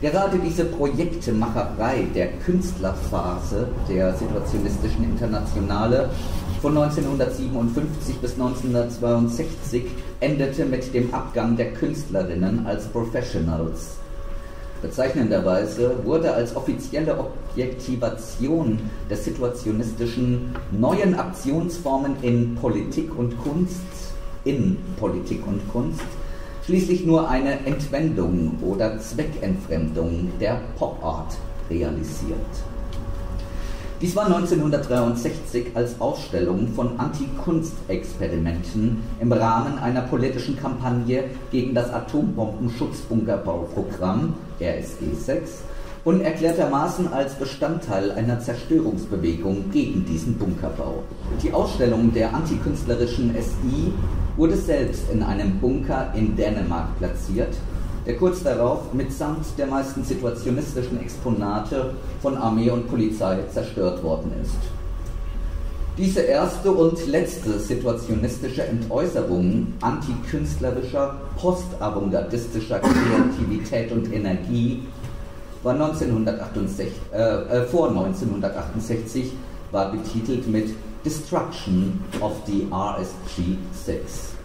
Gerade diese Projektemacherei der Künstlerphase der situationistischen Internationale von 1957 bis 1962 endete mit dem Abgang der Künstlerinnen als Professionals. Bezeichnenderweise wurde als offizielle Objektivation der situationistischen neuen Aktionsformen in Politik und Kunst, in Politik und Kunst, schließlich nur eine Entwendung oder Zweckentfremdung der Pop-Art realisiert. Dies war 1963 als Ausstellung von Anti-Kunst-Experimenten im Rahmen einer politischen Kampagne gegen das Atombomben-Schutzbunkerbauprogramm RSG 6 und erklärtermaßen als Bestandteil einer Zerstörungsbewegung gegen diesen Bunkerbau. Die Ausstellung der antikünstlerischen SI wurde selbst in einem Bunker in Dänemark platziert der kurz darauf mitsamt der meisten situationistischen Exponate von Armee und Polizei zerstört worden ist. Diese erste und letzte situationistische Entäußerung antikünstlerischer, postavantgardistischer Kreativität und Energie war 1968, äh, äh, vor 1968 war betitelt mit Destruction of the RSG 6.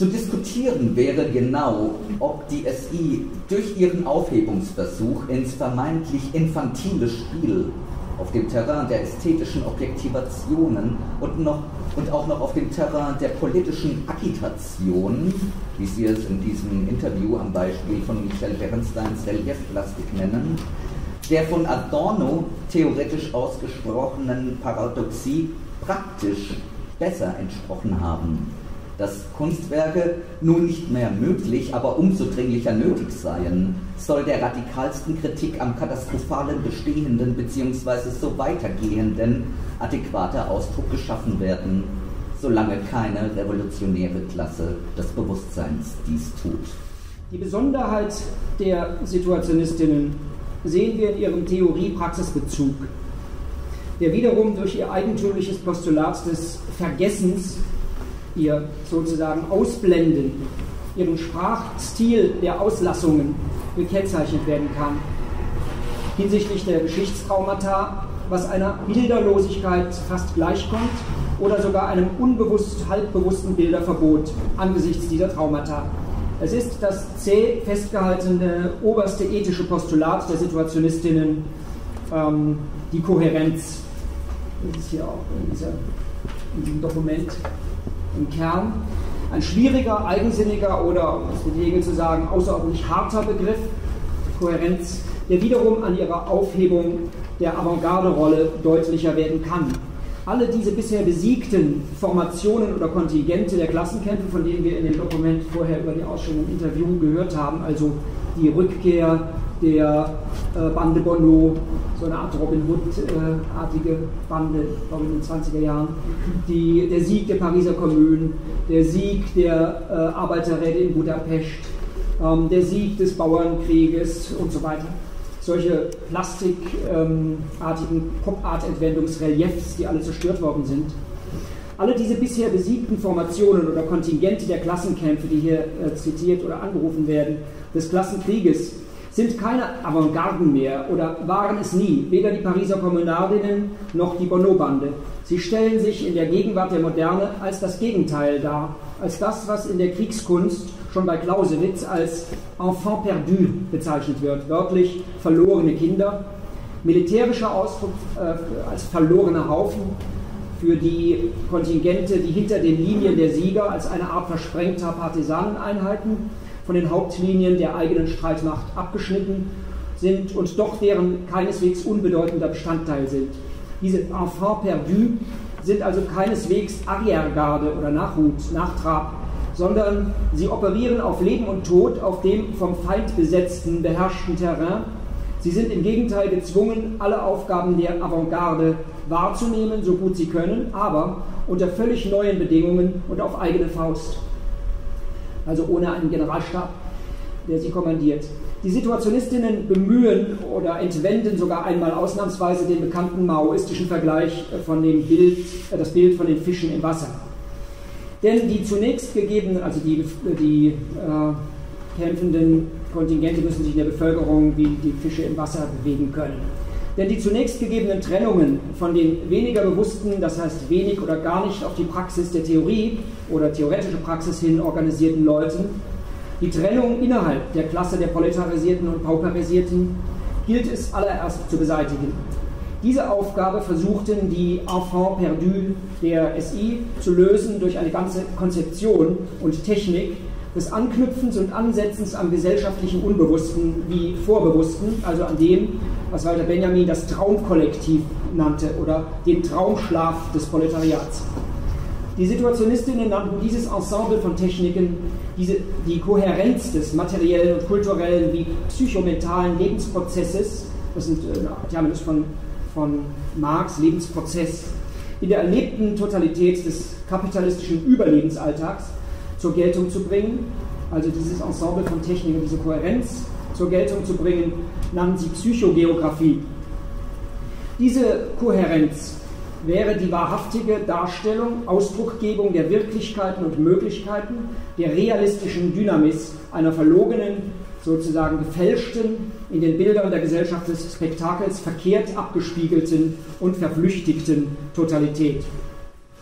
Zu diskutieren wäre genau, ob die SI durch ihren Aufhebungsversuch ins vermeintlich infantile Spiel auf dem Terrain der ästhetischen Objektivationen und, noch, und auch noch auf dem Terrain der politischen Agitation, wie Sie es in diesem Interview am Beispiel von Michel Bernsteins Reliefplastik nennen, der von Adorno theoretisch ausgesprochenen Paradoxie praktisch besser entsprochen haben dass Kunstwerke nun nicht mehr möglich, aber umso dringlicher nötig seien, soll der radikalsten Kritik am katastrophalen Bestehenden bzw. so weitergehenden adäquater Ausdruck geschaffen werden, solange keine revolutionäre Klasse des Bewusstseins dies tut. Die Besonderheit der Situationistinnen sehen wir in ihrem Theorie-Praxis-Bezug, der wiederum durch ihr eigentümliches Postulat des Vergessens ihr sozusagen Ausblenden, ihren Sprachstil der Auslassungen gekennzeichnet werden kann. Hinsichtlich der Geschichtstraumata, was einer Bilderlosigkeit fast gleichkommt oder sogar einem unbewusst, halbbewussten Bilderverbot angesichts dieser Traumata. Es ist das zäh festgehaltene oberste ethische Postulat der Situationistinnen, ähm, die Kohärenz. Das ist hier auch in, dieser, in diesem Dokument im Kern ein schwieriger, eigensinniger oder, um es mit Hegel zu sagen, außerordentlich harter Begriff, Kohärenz, der wiederum an ihrer Aufhebung der Avantgarde-Rolle deutlicher werden kann. Alle diese bisher besiegten Formationen oder Kontingente der Klassenkämpfe, von denen wir in dem Dokument vorher über die Ausstellung im Interview gehört haben, also die Rückkehr der äh, Bande Bonneau, so eine Art Robin Hood-artige Bande, glaube ich, in den 20er Jahren, die, der Sieg der Pariser Kommune, der Sieg der äh, Arbeiterräte in Budapest, ähm, der Sieg des Bauernkrieges und so weiter. Solche plastikartigen ähm, Pop-Art-Entwendungsreliefs, die alle zerstört worden sind. Alle diese bisher besiegten Formationen oder Kontingente der Klassenkämpfe, die hier äh, zitiert oder angerufen werden, des Klassenkrieges, sind keine Avantgarden mehr oder waren es nie, weder die Pariser Kommunardinnen noch die Bonneau-Bande. Sie stellen sich in der Gegenwart der Moderne als das Gegenteil dar, als das, was in der Kriegskunst schon bei Clausewitz als Enfant perdu bezeichnet wird, wörtlich verlorene Kinder, militärischer Ausdruck äh, als verlorener Haufen, für die Kontingente, die hinter den Linien der Sieger als eine Art versprengter Partisaneneinheiten von den Hauptlinien der eigenen Streitmacht abgeschnitten sind und doch deren keineswegs unbedeutender Bestandteil sind. Diese Enfants perdus sind also keineswegs Arriergarde oder Nachhut, Nachtrab, sondern sie operieren auf Leben und Tod auf dem vom Feind besetzten, beherrschten Terrain, Sie sind im Gegenteil gezwungen, alle Aufgaben der Avantgarde wahrzunehmen, so gut sie können, aber unter völlig neuen Bedingungen und auf eigene Faust. Also ohne einen Generalstab, der sie kommandiert. Die Situationistinnen bemühen oder entwenden sogar einmal ausnahmsweise den bekannten maoistischen Vergleich von dem Bild, äh, das Bild von den Fischen im Wasser. Denn die zunächst gegebenen, also die, die äh, kämpfenden Kontingente müssen sich in der Bevölkerung wie die Fische im Wasser bewegen können. Denn die zunächst gegebenen Trennungen von den weniger bewussten, das heißt wenig oder gar nicht auf die Praxis der Theorie oder theoretische Praxis hin organisierten Leuten, die Trennung innerhalb der Klasse der Proletarisierten und Pauperisierten gilt es allererst zu beseitigen. Diese Aufgabe versuchten die Enfants perdus der SI zu lösen durch eine ganze Konzeption und Technik des Anknüpfens und Ansetzens am gesellschaftlichen Unbewussten wie Vorbewussten, also an dem, was Walter Benjamin das Traumkollektiv nannte oder den Traumschlaf des Proletariats. Die Situationistinnen nannten dieses Ensemble von Techniken diese, die Kohärenz des materiellen und kulturellen wie psychomentalen Lebensprozesses, das sind äh, Terminus von, von Marx, Lebensprozess, in der erlebten Totalität des kapitalistischen Überlebensalltags zur Geltung zu bringen, also dieses Ensemble von Techniken, diese Kohärenz zur Geltung zu bringen, nannten sie Psychogeografie. Diese Kohärenz wäre die wahrhaftige Darstellung, Ausdruckgebung der Wirklichkeiten und Möglichkeiten, der realistischen Dynamis einer verlogenen, sozusagen gefälschten, in den Bildern der Gesellschaft des Spektakels verkehrt abgespiegelten und verflüchtigten Totalität.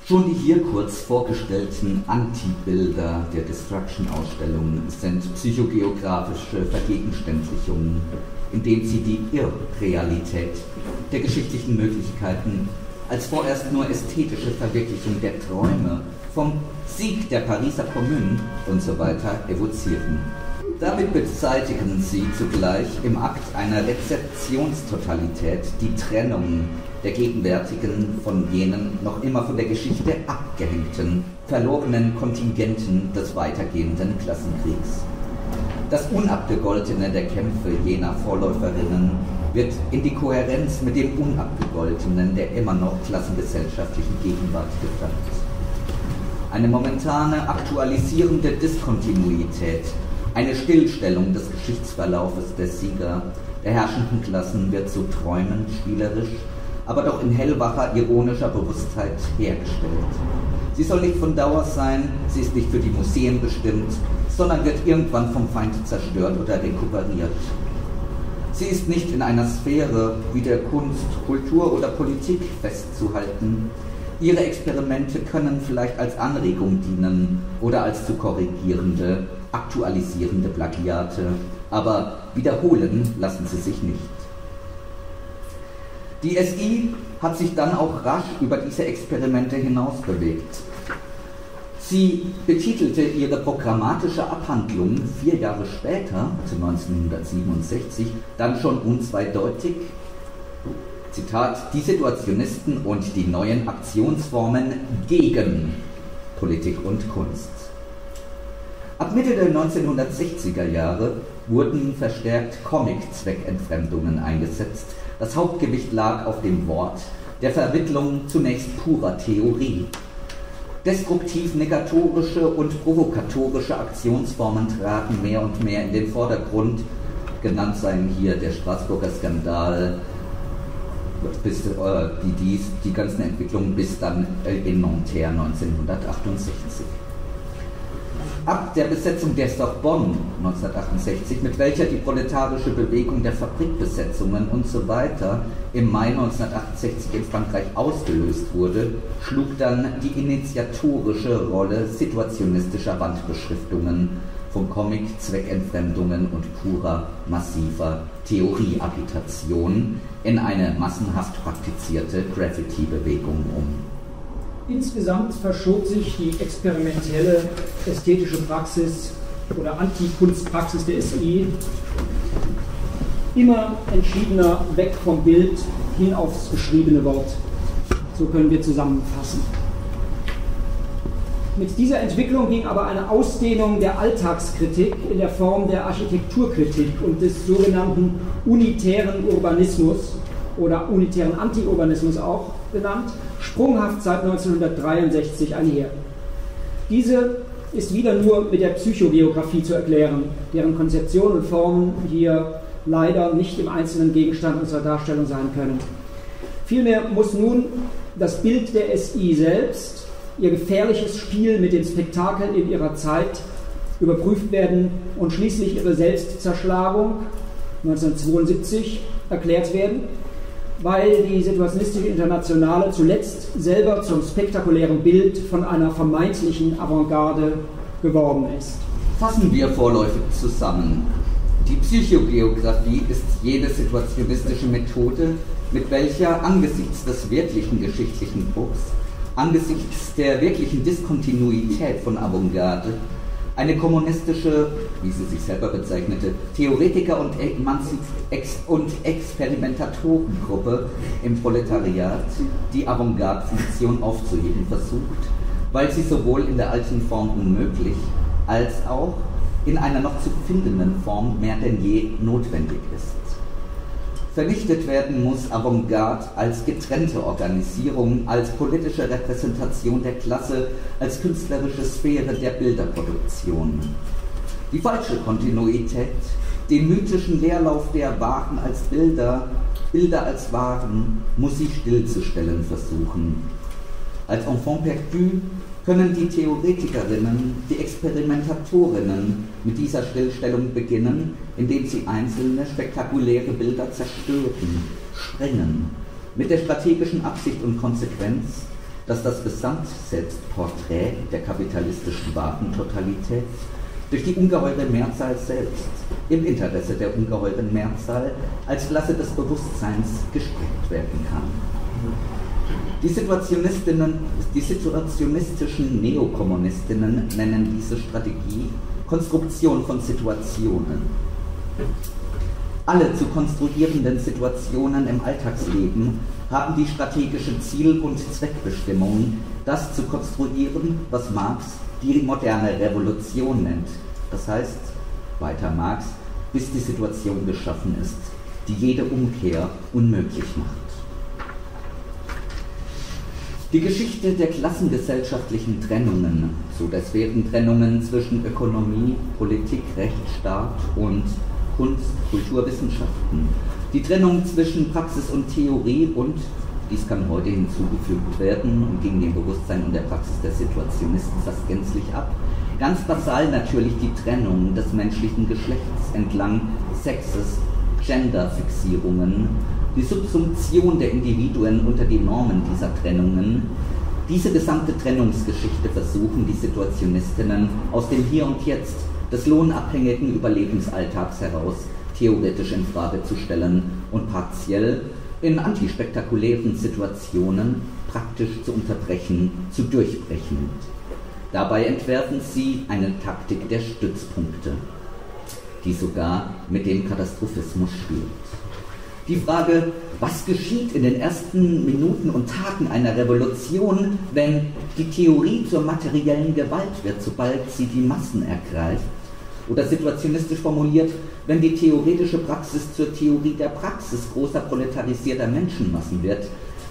Schon die hier kurz vorgestellten Antibilder der Destruction-Ausstellung sind psychogeografische Vergegenständlichungen, indem sie die Irrrealität der geschichtlichen Möglichkeiten als vorerst nur ästhetische Verwirklichung der Träume vom Sieg der Pariser Kommune und so weiter evozierten. Damit beseitigen sie zugleich im Akt einer Rezeptionstotalität die Trennung der gegenwärtigen von jenen noch immer von der Geschichte abgehängten, verlorenen Kontingenten des weitergehenden Klassenkriegs. Das Unabgegoltene der Kämpfe jener Vorläuferinnen wird in die Kohärenz mit dem Unabgegoltenen der immer noch klassengesellschaftlichen Gegenwart gebracht. Eine momentane aktualisierende Diskontinuität, eine Stillstellung des Geschichtsverlaufes der Sieger der herrschenden Klassen wird zu Träumen spielerisch, aber doch in hellwacher, ironischer Bewusstheit hergestellt. Sie soll nicht von Dauer sein, sie ist nicht für die Museen bestimmt, sondern wird irgendwann vom Feind zerstört oder rekuperiert. Sie ist nicht in einer Sphäre wie der Kunst, Kultur oder Politik festzuhalten. Ihre Experimente können vielleicht als Anregung dienen oder als zu korrigierende, aktualisierende Plagiate, aber wiederholen lassen sie sich nicht. Die SI hat sich dann auch rasch über diese Experimente hinaus bewegt. Sie betitelte ihre programmatische Abhandlung vier Jahre später, 1967, dann schon unzweideutig, Zitat, die Situationisten und die neuen Aktionsformen gegen Politik und Kunst. Ab Mitte der 1960er Jahre wurden verstärkt Comic-Zweckentfremdungen eingesetzt. Das Hauptgewicht lag auf dem Wort der Vermittlung zunächst purer Theorie Destruktiv-negatorische und provokatorische Aktionsformen traten mehr und mehr in den Vordergrund. Genannt seien hier der Straßburger Skandal, bis, äh, die, die, die ganzen Entwicklungen bis dann in Nanterre 1968 ab der Besetzung der Sorbonne 1968, mit welcher die proletarische Bewegung der Fabrikbesetzungen und so weiter im Mai 1968 in Frankreich ausgelöst wurde, schlug dann die initiatorische Rolle situationistischer Wandbeschriftungen von Comic, Zweckentfremdungen und purer, massiver Theorieagitation in eine massenhaft praktizierte Graffiti-Bewegung um. Insgesamt verschob sich die experimentelle ästhetische Praxis oder Antikunstpraxis der SI immer entschiedener weg vom Bild hin aufs geschriebene Wort. So können wir zusammenfassen. Mit dieser Entwicklung ging aber eine Ausdehnung der Alltagskritik in der Form der Architekturkritik und des sogenannten unitären Urbanismus oder unitären Anti-Urbanismus auch genannt, sprunghaft seit 1963 einher. Diese ist wieder nur mit der Psychogeografie zu erklären, deren Konzeption und Formen hier leider nicht im einzelnen Gegenstand unserer Darstellung sein können. Vielmehr muss nun das Bild der SI selbst, ihr gefährliches Spiel mit den Spektakeln in ihrer Zeit überprüft werden und schließlich ihre Selbstzerschlagung 1972 erklärt werden weil die Situationistische Internationale zuletzt selber zum spektakulären Bild von einer vermeintlichen Avantgarde geworden ist. Fassen wir vorläufig zusammen. Die Psychogeografie ist jede situationistische Methode, mit welcher angesichts des wirklichen geschichtlichen Bruchs, angesichts der wirklichen Diskontinuität von Avantgarde eine kommunistische, wie sie sich selber bezeichnete, Theoretiker- und, Ex und Experimentatorengruppe im Proletariat die Avantgarde-Funktion aufzuheben versucht, weil sie sowohl in der alten Form unmöglich als auch in einer noch zu findenden Form mehr denn je notwendig ist. Vernichtet werden muss Avantgarde als getrennte Organisierung, als politische Repräsentation der Klasse, als künstlerische Sphäre der Bilderproduktion. Die falsche Kontinuität, den mythischen Leerlauf der Waren als Bilder, Bilder als Waren, muss sie stillzustellen versuchen. Als Enfant perdu können die Theoretikerinnen, die Experimentatorinnen mit dieser Stillstellung beginnen, indem sie einzelne spektakuläre Bilder zerstören, sprengen, mit der strategischen Absicht und Konsequenz, dass das Gesamtselbstporträt der kapitalistischen Warentotalität durch die ungeheure Mehrzahl selbst, im Interesse der ungeheuren Mehrzahl, als Klasse des Bewusstseins gesprengt werden kann. Die Situationistinnen, die situationistischen Neokommunistinnen nennen diese Strategie Konstruktion von Situationen. Alle zu konstruierenden Situationen im Alltagsleben haben die strategische Ziel- und Zweckbestimmung, das zu konstruieren, was Marx die moderne Revolution nennt. Das heißt, weiter Marx, bis die Situation geschaffen ist, die jede Umkehr unmöglich macht. Die Geschichte der klassengesellschaftlichen Trennungen, so das wären Trennungen zwischen Ökonomie, Politik, Rechtsstaat und Kunst, Kulturwissenschaften, die Trennung zwischen Praxis und Theorie und, dies kann heute hinzugefügt werden und gegen dem Bewusstsein und der Praxis der Situationisten fast gänzlich ab, ganz basal natürlich die Trennung des menschlichen Geschlechts entlang Sexes, Genderfixierungen, die Subsumption der Individuen unter die Normen dieser Trennungen, diese gesamte Trennungsgeschichte versuchen die Situationistinnen aus dem Hier und Jetzt des lohnabhängigen Überlebensalltags heraus theoretisch in Frage zu stellen und partiell in antispektakulären Situationen praktisch zu unterbrechen, zu durchbrechen. Dabei entwerfen sie eine Taktik der Stützpunkte, die sogar mit dem Katastrophismus spielt. Die Frage, was geschieht in den ersten Minuten und Tagen einer Revolution, wenn die Theorie zur materiellen Gewalt wird, sobald sie die Massen ergreift? Oder situationistisch formuliert, wenn die theoretische Praxis zur Theorie der Praxis großer proletarisierter Menschenmassen wird,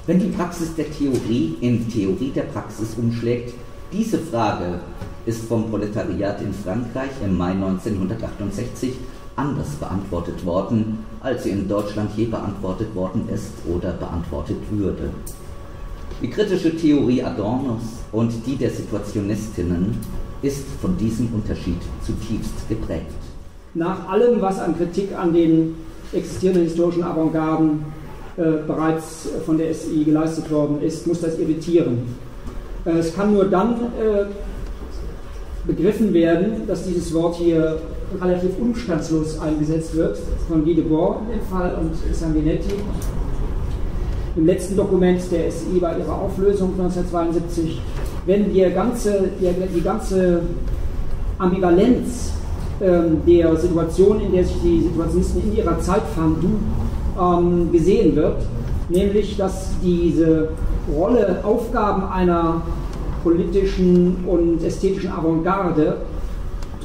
wenn die Praxis der Theorie in Theorie der Praxis umschlägt, diese Frage ist vom Proletariat in Frankreich im Mai 1968 anders beantwortet worden, als sie in Deutschland je beantwortet worden ist oder beantwortet würde. Die kritische Theorie Adornos und die der Situationistinnen ist von diesem Unterschied zutiefst geprägt. Nach allem, was an Kritik an den existierenden historischen Avantgarden äh, bereits von der SI geleistet worden ist, muss das irritieren. Äh, es kann nur dann äh, begriffen werden, dass dieses Wort hier relativ umstandslos eingesetzt wird, von Guy Debord in dem Fall und Sanguinetti. Im letzten Dokument der SI bei ihrer Auflösung 1972, wenn die ganze, die, die ganze Ambivalenz ähm, der Situation, in der sich die Situationisten in ihrer Zeit fanden, ähm, gesehen wird, nämlich dass diese Rolle, Aufgaben einer politischen und ästhetischen Avantgarde,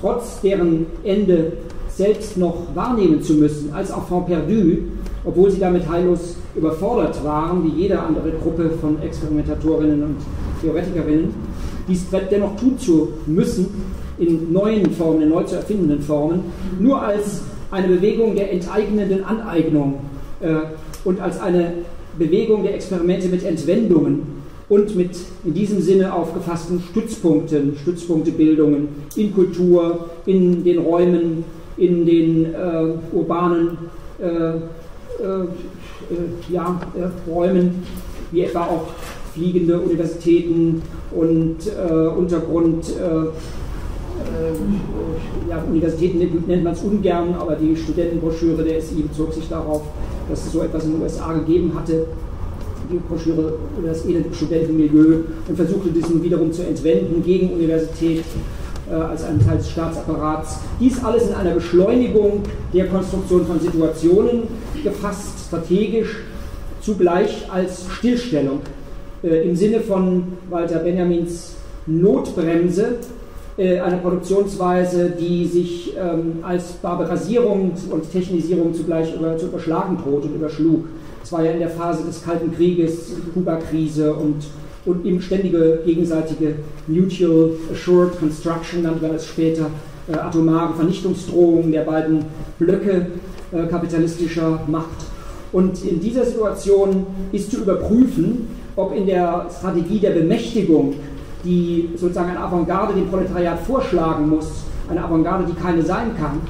trotz deren Ende selbst noch wahrnehmen zu müssen, als Enfant perdu, obwohl sie damit heillos überfordert waren, wie jede andere Gruppe von Experimentatorinnen und Theoretikerinnen, dies dennoch tun zu müssen, in neuen Formen, in neu zu erfindenden Formen, nur als eine Bewegung der enteignenden Aneignung äh, und als eine Bewegung der Experimente mit Entwendungen und mit in diesem Sinne aufgefassten Stützpunkten, Stützpunktebildungen in Kultur, in den Räumen, in den äh, urbanen äh, äh, ja, äh, Räumen, wie etwa auch fliegende Universitäten und äh, Untergrund. Äh, ja, Universitäten nennt man es ungern, aber die Studentenbroschüre der SI bezog sich darauf, dass es so etwas in den USA gegeben hatte, die Broschüre über das elende Studentenmilieu und versuchte diesen wiederum zu entwenden gegen Universität äh, als einen Teil des Staatsapparats. Dies alles in einer Beschleunigung der Konstruktion von Situationen gefasst, strategisch, zugleich als Stillstellung äh, im Sinne von Walter Benjamins Notbremse, äh, eine Produktionsweise, die sich ähm, als Barbarisierung und Technisierung zugleich über, zu überschlagen droht und überschlug. Es war ja in der Phase des Kalten Krieges, Kuba-Krise und, und eben ständige gegenseitige Mutual Assured Construction, nannte man es später, äh, atomare Vernichtungsdrohungen der beiden Blöcke äh, kapitalistischer Macht. Und in dieser Situation ist zu überprüfen, ob in der Strategie der Bemächtigung die sozusagen eine Avantgarde dem Proletariat vorschlagen muss, eine Avantgarde, die keine sein kann,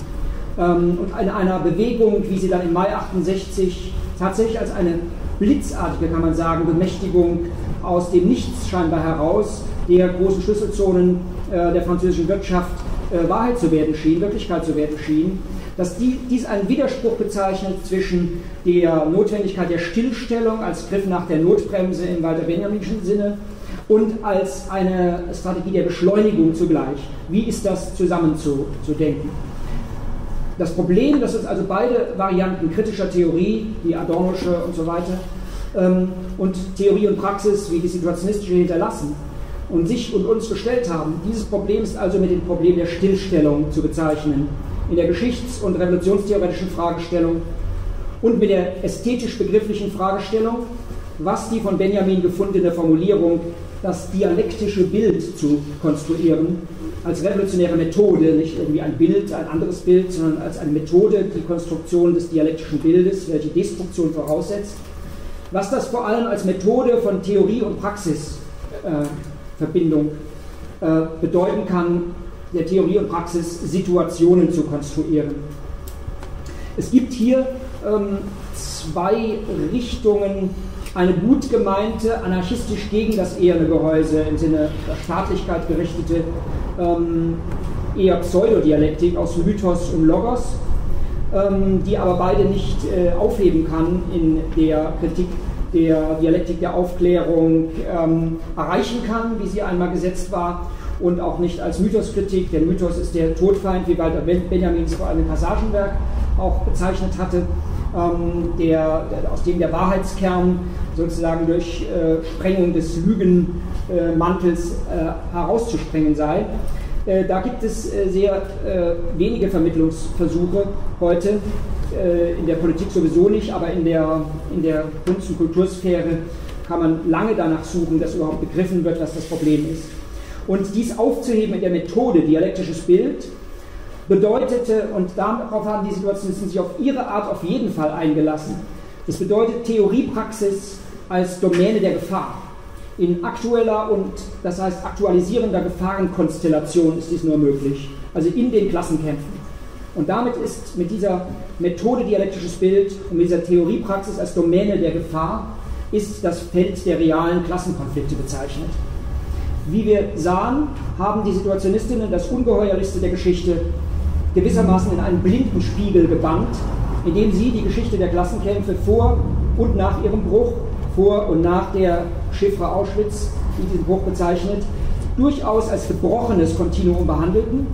ähm, und in einer Bewegung, wie sie dann im Mai 68 tatsächlich als eine blitzartige, kann man sagen, Bemächtigung aus dem Nichts scheinbar heraus der großen Schlüsselzonen äh, der französischen Wirtschaft äh, Wahrheit zu werden schien, Wirklichkeit zu werden schien, dass die, dies einen Widerspruch bezeichnet zwischen der Notwendigkeit der Stillstellung als Griff nach der Notbremse im Walter Benjaminschen Sinne und als eine Strategie der Beschleunigung zugleich. Wie ist das zusammenzudenken? Das Problem, dass uns also beide Varianten kritischer Theorie, die Adornosche und so weiter, ähm, und Theorie und Praxis wie die situationistische hinterlassen und sich und uns gestellt haben, dieses Problem ist also mit dem Problem der Stillstellung zu bezeichnen, in der geschichts- und revolutionstheoretischen Fragestellung und mit der ästhetisch-begrifflichen Fragestellung, was die von Benjamin gefundene Formulierung das dialektische Bild zu konstruieren, als revolutionäre Methode, nicht irgendwie ein Bild, ein anderes Bild, sondern als eine Methode, die Konstruktion des dialektischen Bildes, welche Destruktion voraussetzt. Was das vor allem als Methode von Theorie und Praxisverbindung äh, äh, bedeuten kann, der Theorie und Praxis Situationen zu konstruieren. Es gibt hier ähm, zwei Richtungen eine gut gemeinte, anarchistisch gegen das eherne Gehäuse im Sinne der Staatlichkeit gerichtete, ähm, eher Pseudodialektik aus Mythos und Logos, ähm, die aber beide nicht äh, aufheben kann in der Kritik der Dialektik der Aufklärung ähm, erreichen kann, wie sie einmal gesetzt war, und auch nicht als Mythoskritik. Der Mythos ist der Todfeind, wie Walter Benjamin es vor allem im Passagenwerk auch bezeichnet hatte der, der, aus dem der Wahrheitskern sozusagen durch äh, Sprengung des Lügenmantels äh, herauszusprengen sei. Äh, da gibt es äh, sehr äh, wenige Vermittlungsversuche heute, äh, in der Politik sowieso nicht, aber in der, in der Kunst- und Kultursphäre kann man lange danach suchen, dass überhaupt begriffen wird, was das Problem ist. Und dies aufzuheben in der Methode dialektisches Bild, bedeutete, und darauf haben die Situationisten sich auf ihre Art auf jeden Fall eingelassen, es bedeutet Theoriepraxis als Domäne der Gefahr. In aktueller und, das heißt aktualisierender Gefahrenkonstellation ist dies nur möglich, also in den Klassenkämpfen. Und damit ist mit dieser Methode dialektisches Bild und mit dieser Theoriepraxis als Domäne der Gefahr ist das Feld der realen Klassenkonflikte bezeichnet. Wie wir sahen, haben die Situationistinnen das Ungeheuerlichste der Geschichte gewissermaßen in einen blinden Spiegel gebannt, indem sie die Geschichte der Klassenkämpfe vor und nach ihrem Bruch, vor und nach der Chiffre Auschwitz, die diesen Bruch bezeichnet, durchaus als gebrochenes Kontinuum behandelten,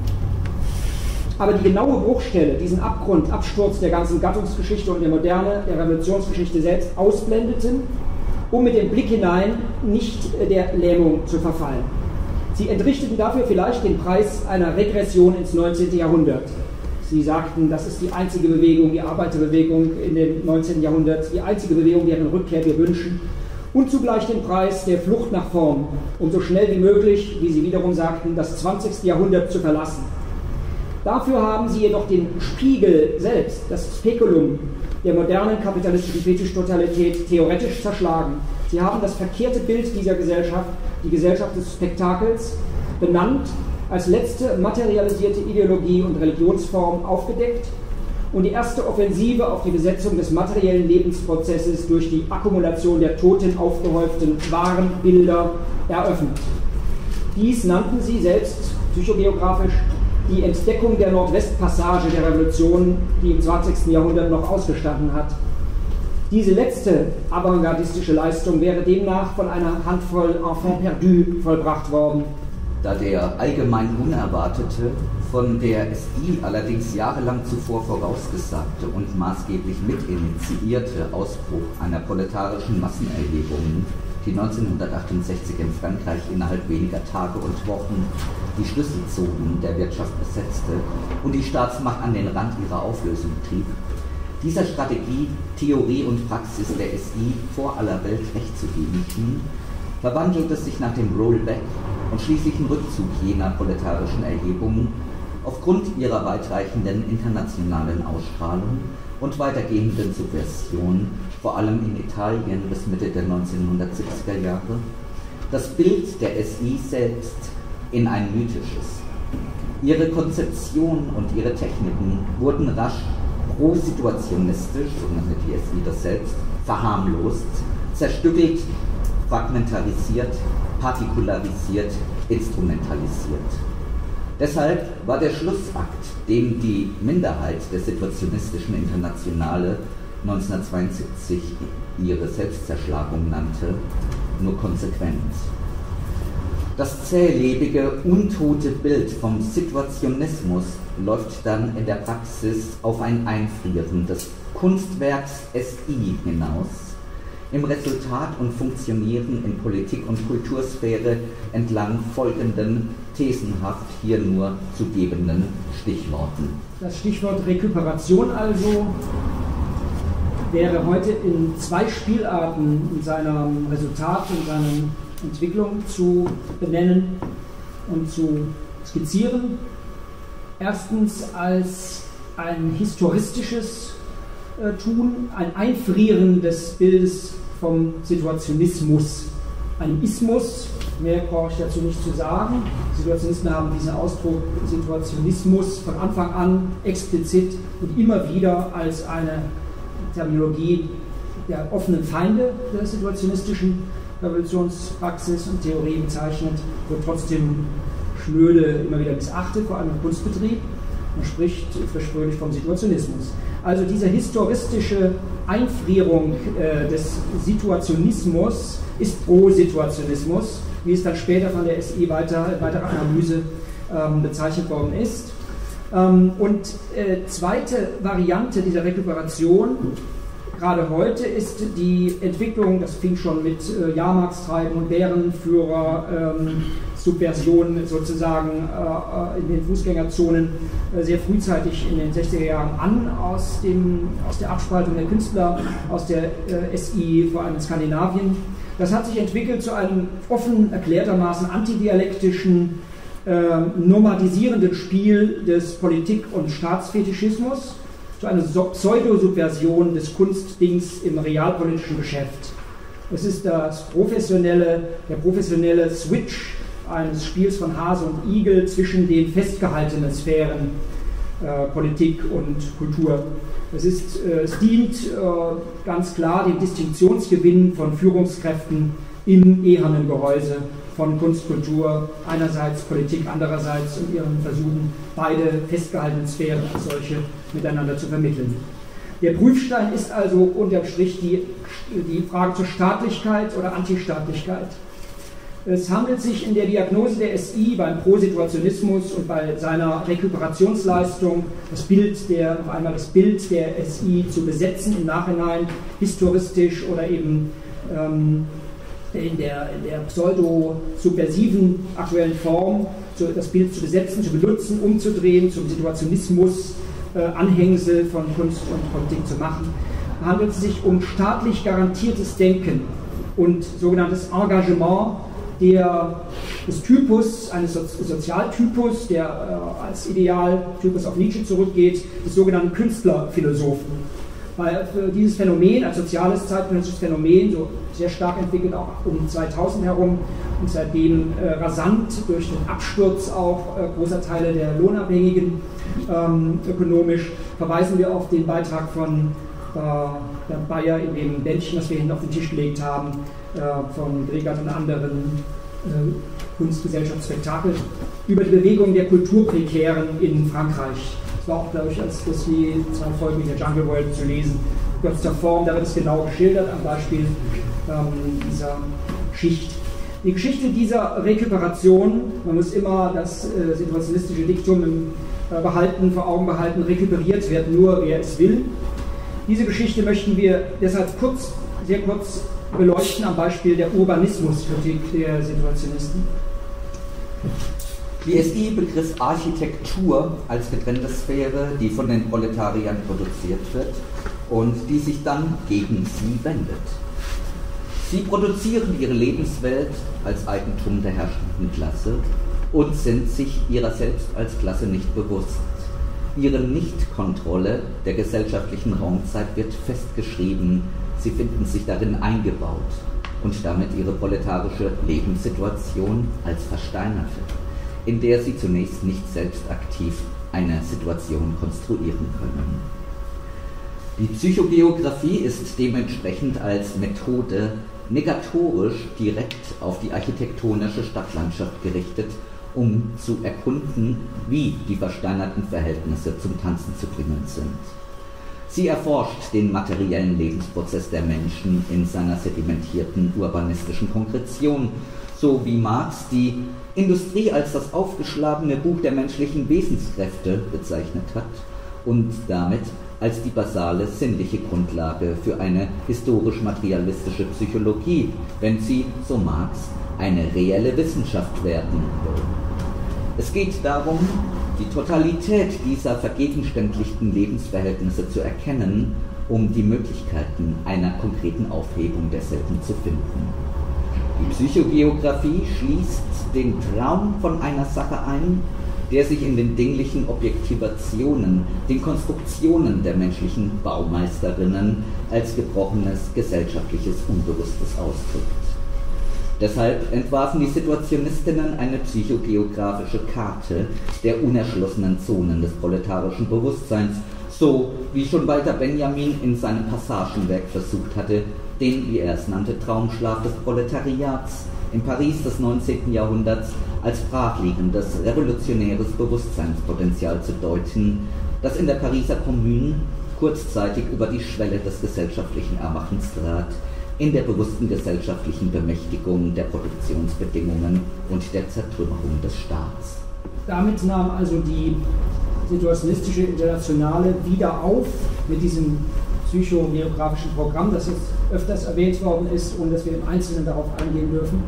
aber die genaue Bruchstelle, diesen Abgrund, Absturz der ganzen Gattungsgeschichte und der Moderne, der Revolutionsgeschichte selbst ausblendeten, um mit dem Blick hinein nicht der Lähmung zu verfallen. Sie entrichteten dafür vielleicht den Preis einer Regression ins 19. Jahrhundert. Sie sagten, das ist die einzige Bewegung, die Arbeiterbewegung in dem 19. Jahrhundert, die einzige Bewegung, deren Rückkehr wir wünschen. Und zugleich den Preis der Flucht nach vorn, um so schnell wie möglich, wie Sie wiederum sagten, das 20. Jahrhundert zu verlassen. Dafür haben Sie jedoch den Spiegel selbst, das Spekulum der modernen kapitalistischen Fetisch-Totalität theoretisch zerschlagen. Sie haben das verkehrte Bild dieser Gesellschaft, die Gesellschaft des Spektakels, benannt, als letzte materialisierte Ideologie und Religionsform aufgedeckt und die erste Offensive auf die Besetzung des materiellen Lebensprozesses durch die Akkumulation der toten, aufgehäuften wahren Bilder eröffnet. Dies nannten sie selbst psychobiografisch die Entdeckung der Nordwestpassage der Revolution, die im 20. Jahrhundert noch ausgestanden hat. Diese letzte avantgardistische Leistung wäre demnach von einer Handvoll Enfants perdus vollbracht worden. Da der allgemein unerwartete, von der SI allerdings jahrelang zuvor vorausgesagte und maßgeblich mitinitiierte Ausbruch einer proletarischen Massenerhebung, die 1968 in Frankreich innerhalb weniger Tage und Wochen die Schlüsselzonen der Wirtschaft besetzte und die Staatsmacht an den Rand ihrer Auflösung trieb, dieser Strategie, Theorie und Praxis der SI vor aller Welt recht zu geben schien, verwandelte sich nach dem Rollback und schließlichen Rückzug jener proletarischen Erhebungen aufgrund ihrer weitreichenden internationalen Ausstrahlung und weitergehenden Subversion, vor allem in Italien bis Mitte der 1970er Jahre, das Bild der SI selbst in ein mythisches. Ihre Konzeption und ihre Techniken wurden rasch pro-situationistisch, so nannte die SI das selbst, verharmlost, zerstückelt, fragmentarisiert, partikularisiert, instrumentalisiert. Deshalb war der Schlussakt, den die Minderheit der situationistischen Internationale 1972 ihre Selbstzerschlagung nannte, nur konsequent. Das zählebige, untote Bild vom Situationismus läuft dann in der Praxis auf ein Einfrieren des Kunstwerks SI hinaus, im Resultat und Funktionieren in Politik und Kultursphäre entlang folgenden thesenhaft hier nur zu gebenden Stichworten. Das Stichwort Rekuperation also wäre heute in zwei Spielarten in seinem Resultat und seiner Entwicklung zu benennen und zu skizzieren. Erstens als ein historistisches äh, Tun, ein Einfrieren des Bildes vom Situationismus, ein Ismus, mehr brauche ich dazu nicht zu sagen. Situationisten haben diesen Ausdruck Situationismus von Anfang an explizit und immer wieder als eine Terminologie der offenen Feinde der situationistischen Revolutionspraxis und Theorie bezeichnet, wird trotzdem schnöde immer wieder missachtet, vor allem im Kunstbetrieb. Man spricht frisch fröhlich vom Situationismus. Also diese historistische Einfrierung äh, des Situationismus ist Pro-Situationismus, wie es dann später von der SI weiter, weiterer Analyse ähm, bezeichnet worden ist. Ähm, und äh, zweite Variante dieser Rekuperation, gerade heute, ist die Entwicklung, das fing schon mit äh, Jahrmarktstreiben und Bärenführer, ähm, Subversion sozusagen äh, in den Fußgängerzonen sehr frühzeitig in den 60er Jahren an, aus, dem, aus der Abspaltung der Künstler, aus der SI, vor allem in Skandinavien. Das hat sich entwickelt zu einem offen erklärtermaßen antidialektischen äh, normalisierenden Spiel des Politik- und Staatsfetischismus zu einer Pseudosubversion des Kunstdings im realpolitischen Geschäft. Es ist das professionelle, der professionelle Switch eines Spiels von Hase und Igel zwischen den festgehaltenen Sphären äh, Politik und Kultur. Es, ist, äh, es dient äh, ganz klar dem Distinktionsgewinn von Führungskräften im ehernen Gehäuse von Kunstkultur, einerseits Politik, andererseits und ihren Versuchen, beide festgehaltenen Sphären als solche miteinander zu vermitteln. Der Prüfstein ist also unterm Strich die, die Frage zur Staatlichkeit oder Antistaatlichkeit. Es handelt sich in der Diagnose der SI beim Prosituationismus und bei seiner Rekuperationsleistung das Bild der, noch einmal das Bild der SI zu besetzen im Nachhinein, historistisch oder eben ähm, in der, in der pseudo-subversiven aktuellen Form das Bild zu besetzen, zu benutzen, umzudrehen, zum Situationismus, äh, Anhängsel von Kunst und Politik zu machen, handelt es sich um staatlich garantiertes Denken und sogenanntes Engagement der, des Typus, eines so Sozialtypus, der äh, als Idealtypus auf Nietzsche zurückgeht, des sogenannten Künstlerphilosophen. Weil dieses Phänomen, als soziales zeitgenössisches Phänomen, so sehr stark entwickelt auch um 2000 herum und seitdem äh, rasant durch den Absturz auch äh, großer Teile der Lohnabhängigen ähm, ökonomisch, verweisen wir auf den Beitrag von äh, Bayer in dem Bändchen, das wir hinten auf den Tisch gelegt haben, äh, von Gregert und anderen äh, Kunstgesellschaftsspektakel über die Bewegung der Kulturprekären in Frankreich. War auch, glaube ich, als das die zwei Folgen der Jungle World zu lesen. Kürzester Form, da wird es genau geschildert am Beispiel ähm, dieser Schicht. Die Geschichte dieser Rekuperation, man muss immer das äh, situationistische Diktum im, äh, behalten, vor Augen behalten, rekuperiert wird nur, wer es will. Diese Geschichte möchten wir deshalb kurz, sehr kurz beleuchten am Beispiel der Urbanismuskritik der Situationisten. Die SI begriff Architektur als getrennte Sphäre, die von den Proletariern produziert wird und die sich dann gegen sie wendet. Sie produzieren ihre Lebenswelt als Eigentum der herrschenden Klasse und sind sich ihrer selbst als Klasse nicht bewusst. Ihre Nichtkontrolle der gesellschaftlichen Raumzeit wird festgeschrieben, sie finden sich darin eingebaut und damit ihre proletarische Lebenssituation als versteinerte, in der sie zunächst nicht selbst aktiv eine Situation konstruieren können. Die Psychogeografie ist dementsprechend als Methode negatorisch direkt auf die architektonische Stadtlandschaft gerichtet um zu erkunden, wie die versteinerten Verhältnisse zum Tanzen zu bringen sind. Sie erforscht den materiellen Lebensprozess der Menschen in seiner sedimentierten urbanistischen Konkretion, so wie Marx die Industrie als das aufgeschlagene Buch der menschlichen Wesenskräfte bezeichnet hat und damit als die basale sinnliche Grundlage für eine historisch-materialistische Psychologie, wenn sie, so Marx, eine reelle Wissenschaft werden will. Es geht darum, die Totalität dieser vergegenständlichten Lebensverhältnisse zu erkennen, um die Möglichkeiten einer konkreten Aufhebung derselben zu finden. Die Psychogeografie schließt den Traum von einer Sache ein, der sich in den dinglichen Objektivationen, den Konstruktionen der menschlichen Baumeisterinnen als gebrochenes gesellschaftliches Unbewusstes ausdrückt. Deshalb entwarfen die Situationistinnen eine psychogeografische Karte der unerschlossenen Zonen des proletarischen Bewusstseins, so wie schon Walter Benjamin in seinem Passagenwerk versucht hatte, den, wie er es nannte, Traumschlaf des Proletariats in Paris des 19. Jahrhunderts als brachliegendes revolutionäres Bewusstseinspotenzial zu deuten, das in der Pariser Kommune kurzzeitig über die Schwelle des gesellschaftlichen Erwachens trat, in der bewussten gesellschaftlichen Bemächtigung der Produktionsbedingungen und der Zertrümmerung des Staats. Damit nahm also die situationistische Internationale wieder auf mit diesem psychogeografischen Programm, das jetzt öfters erwähnt worden ist, ohne dass wir im Einzelnen darauf eingehen dürfen,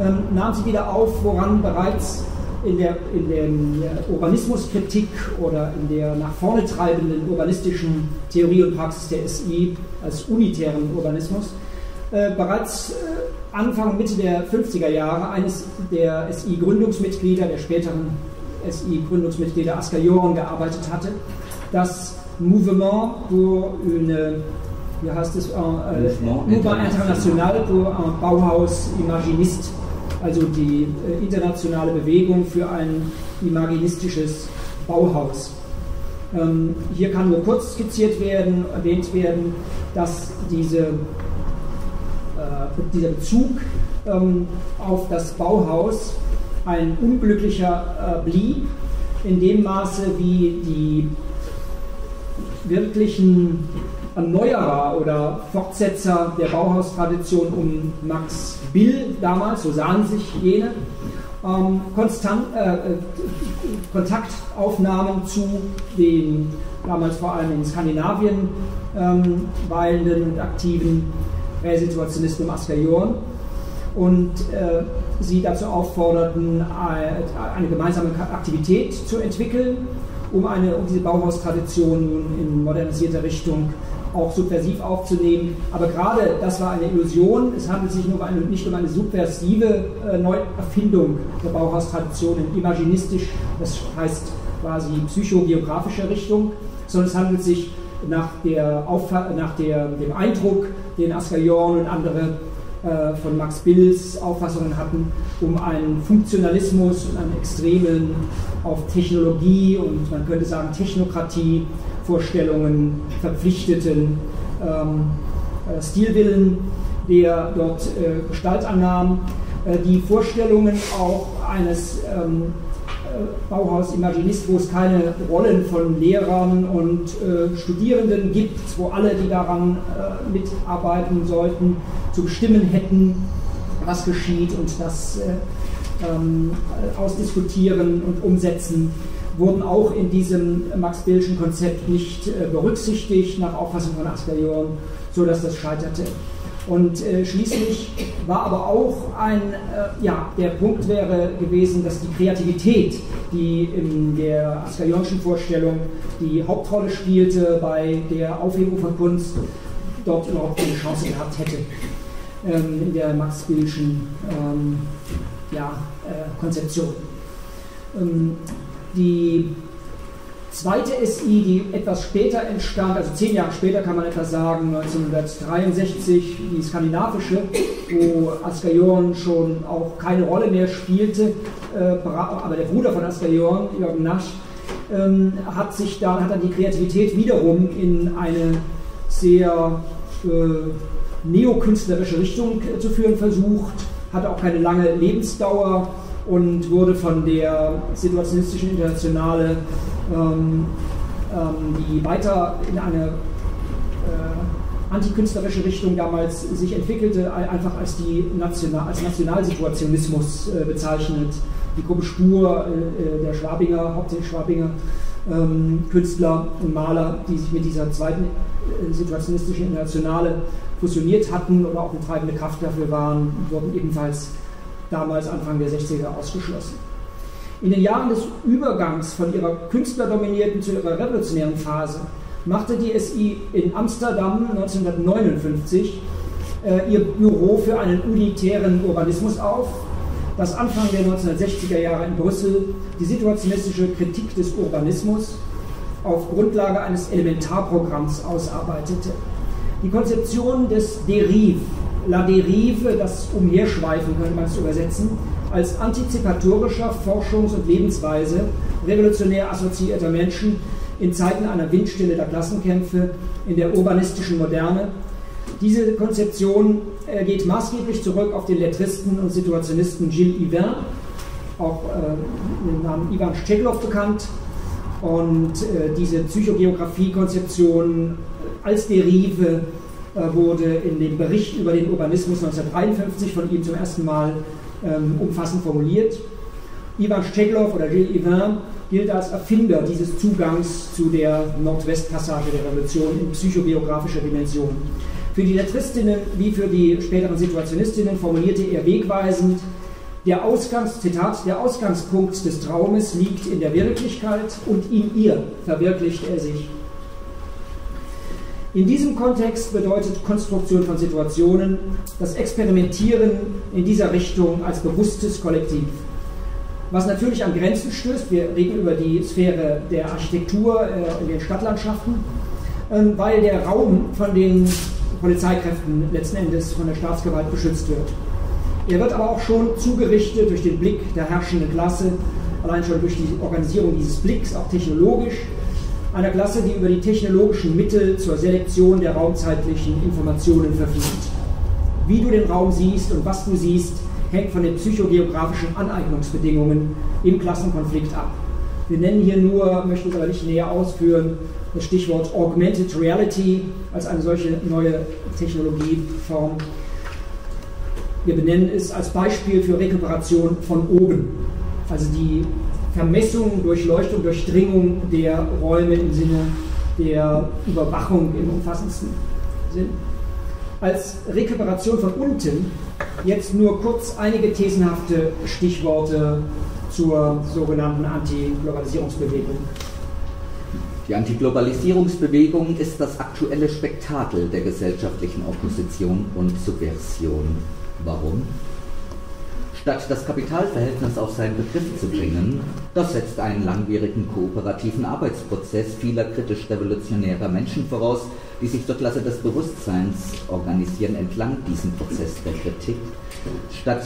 ähm, nahm sie wieder auf, woran bereits in der, in der Urbanismuskritik oder in der nach vorne treibenden urbanistischen Theorie und Praxis der SI als unitären Urbanismus äh, bereits äh, Anfang, Mitte der 50er Jahre eines der SI-Gründungsmitglieder, der späteren SI-Gründungsmitglieder Asker Joron gearbeitet hatte, das Mouvement pour une, wie heißt es, äh, Mouvement International pour un Bauhaus Imaginiste, also die äh, internationale Bewegung für ein imaginistisches Bauhaus. Ähm, hier kann nur kurz skizziert werden, erwähnt werden, dass diese dieser Bezug ähm, auf das Bauhaus ein unglücklicher äh, blieb, in dem Maße, wie die wirklichen Erneuerer oder Fortsetzer der Bauhaustradition um Max Bill damals, so sahen sich jene, ähm, konstant, äh, äh Kontaktaufnahmen zu den damals vor allem in Skandinavien ähm, weilenden und aktiven Situationisten im Askerion und äh, sie dazu aufforderten, äh, eine gemeinsame Aktivität zu entwickeln, um, eine, um diese Bauhaustradition nun in modernisierter Richtung auch subversiv aufzunehmen. Aber gerade das war eine Illusion. Es handelt sich nur eine, nicht um eine subversive äh, Neuerfindung der Bauhaustradition in imaginistisch, das heißt quasi psychogeografischer Richtung, sondern es handelt sich nach, der nach der, dem Eindruck, den Ascalion und andere von Max Bills Auffassungen hatten, um einen Funktionalismus und einen extremen auf Technologie und man könnte sagen Technokratie Vorstellungen verpflichteten ähm, äh, Stilwillen, der dort äh, Gestalt annahm. Äh, die Vorstellungen auch eines ähm, Bauhaus Imaginist, wo es keine Rollen von Lehrern und äh, Studierenden gibt, wo alle, die daran äh, mitarbeiten sollten, zu bestimmen hätten, was geschieht und das äh, ähm, ausdiskutieren und umsetzen, wurden auch in diesem Max-Billschen Konzept nicht berücksichtigt, nach Auffassung von Ascalion, sodass das scheiterte. Und äh, schließlich war aber auch ein, äh, ja, der Punkt wäre gewesen, dass die Kreativität, die in der Ascalionschen Vorstellung die Hauptrolle spielte bei der Aufhebung von Kunst, dort überhaupt keine Chance gehabt hätte ähm, in der Max-Billschen ähm, ja, äh, Konzeption. Ähm, die zweite SI, die etwas später entstand, also zehn Jahre später kann man etwas sagen, 1963, die skandinavische, wo Ascarion schon auch keine Rolle mehr spielte, äh, aber der Bruder von Ascarion, Jürgen Nasch, ähm, hat sich dann, hat dann die Kreativität wiederum in eine sehr äh, neokünstlerische Richtung zu führen versucht, hatte auch keine lange Lebensdauer und wurde von der Situationistischen Internationale ähm, ähm, die weiter in eine äh, antikünstlerische Richtung damals sich entwickelte, einfach als, die National, als Nationalsituationismus äh, bezeichnet. Die Gruppe Spur äh, äh der Schwabinger, hauptsächlich Schwabinger ähm, Künstler und Maler, die sich mit dieser zweiten äh, situationistischen Internationale fusioniert hatten oder auch eine treibende Kraft dafür waren, wurden ebenfalls damals Anfang der 60er ausgeschlossen. In den Jahren des Übergangs von ihrer künstlerdominierten zu ihrer revolutionären Phase machte die SI in Amsterdam 1959 äh, ihr Büro für einen unitären Urbanismus auf, das Anfang der 1960er Jahre in Brüssel die situationistische Kritik des Urbanismus auf Grundlage eines Elementarprogramms ausarbeitete. Die Konzeption des Derive, La Derive, das Umherschweifen könnte man es übersetzen, als antizipatorischer Forschungs- und Lebensweise revolutionär assoziierter Menschen in Zeiten einer Windstille der Klassenkämpfe in der urbanistischen Moderne. Diese Konzeption äh, geht maßgeblich zurück auf den Lettristen und Situationisten Gilles Yvain, auch äh, dem Namen Ivan Steglow bekannt. Und äh, diese Psychogeografie-Konzeption als Derive äh, wurde in dem Bericht über den Urbanismus 1953 von ihm zum ersten Mal ähm, umfassend formuliert. Ivan Steglow oder Gilles Yvain gilt als Erfinder dieses Zugangs zu der Nordwestpassage der Revolution in psychobiografischer Dimension. Für die Lettristinnen wie für die späteren Situationistinnen formulierte er wegweisend, der Ausgangs, Zitat, der Ausgangspunkt des Traumes liegt in der Wirklichkeit und in ihr verwirklicht er sich. In diesem Kontext bedeutet Konstruktion von Situationen das Experimentieren in dieser Richtung als bewusstes Kollektiv. Was natürlich an Grenzen stößt, wir reden über die Sphäre der Architektur äh, in den Stadtlandschaften, ähm, weil der Raum von den Polizeikräften letzten Endes von der Staatsgewalt beschützt wird. Er wird aber auch schon zugerichtet durch den Blick der herrschenden Klasse, allein schon durch die Organisierung dieses Blicks, auch technologisch, einer Klasse, die über die technologischen Mittel zur Selektion der raumzeitlichen Informationen verfügt. Wie du den Raum siehst und was du siehst, hängt von den psychogeografischen Aneignungsbedingungen im Klassenkonflikt ab. Wir nennen hier nur, möchten es aber nicht näher ausführen, das Stichwort Augmented Reality als eine solche neue Technologieform. Wir benennen es als Beispiel für Rekuperation von oben, also die Vermessung, Durchleuchtung, Durchdringung der Räume im Sinne der Überwachung im umfassendsten Sinn. als Rekuperation von unten jetzt nur kurz einige thesenhafte Stichworte zur sogenannten Antiglobalisierungsbewegung. Die Antiglobalisierungsbewegung ist das aktuelle Spektakel der gesellschaftlichen Opposition und Subversion. Warum? Statt das Kapitalverhältnis auf seinen Begriff zu bringen, das setzt einen langwierigen kooperativen Arbeitsprozess vieler kritisch-revolutionärer Menschen voraus, die sich zur Klasse des Bewusstseins organisieren entlang diesem Prozess der Kritik. Statt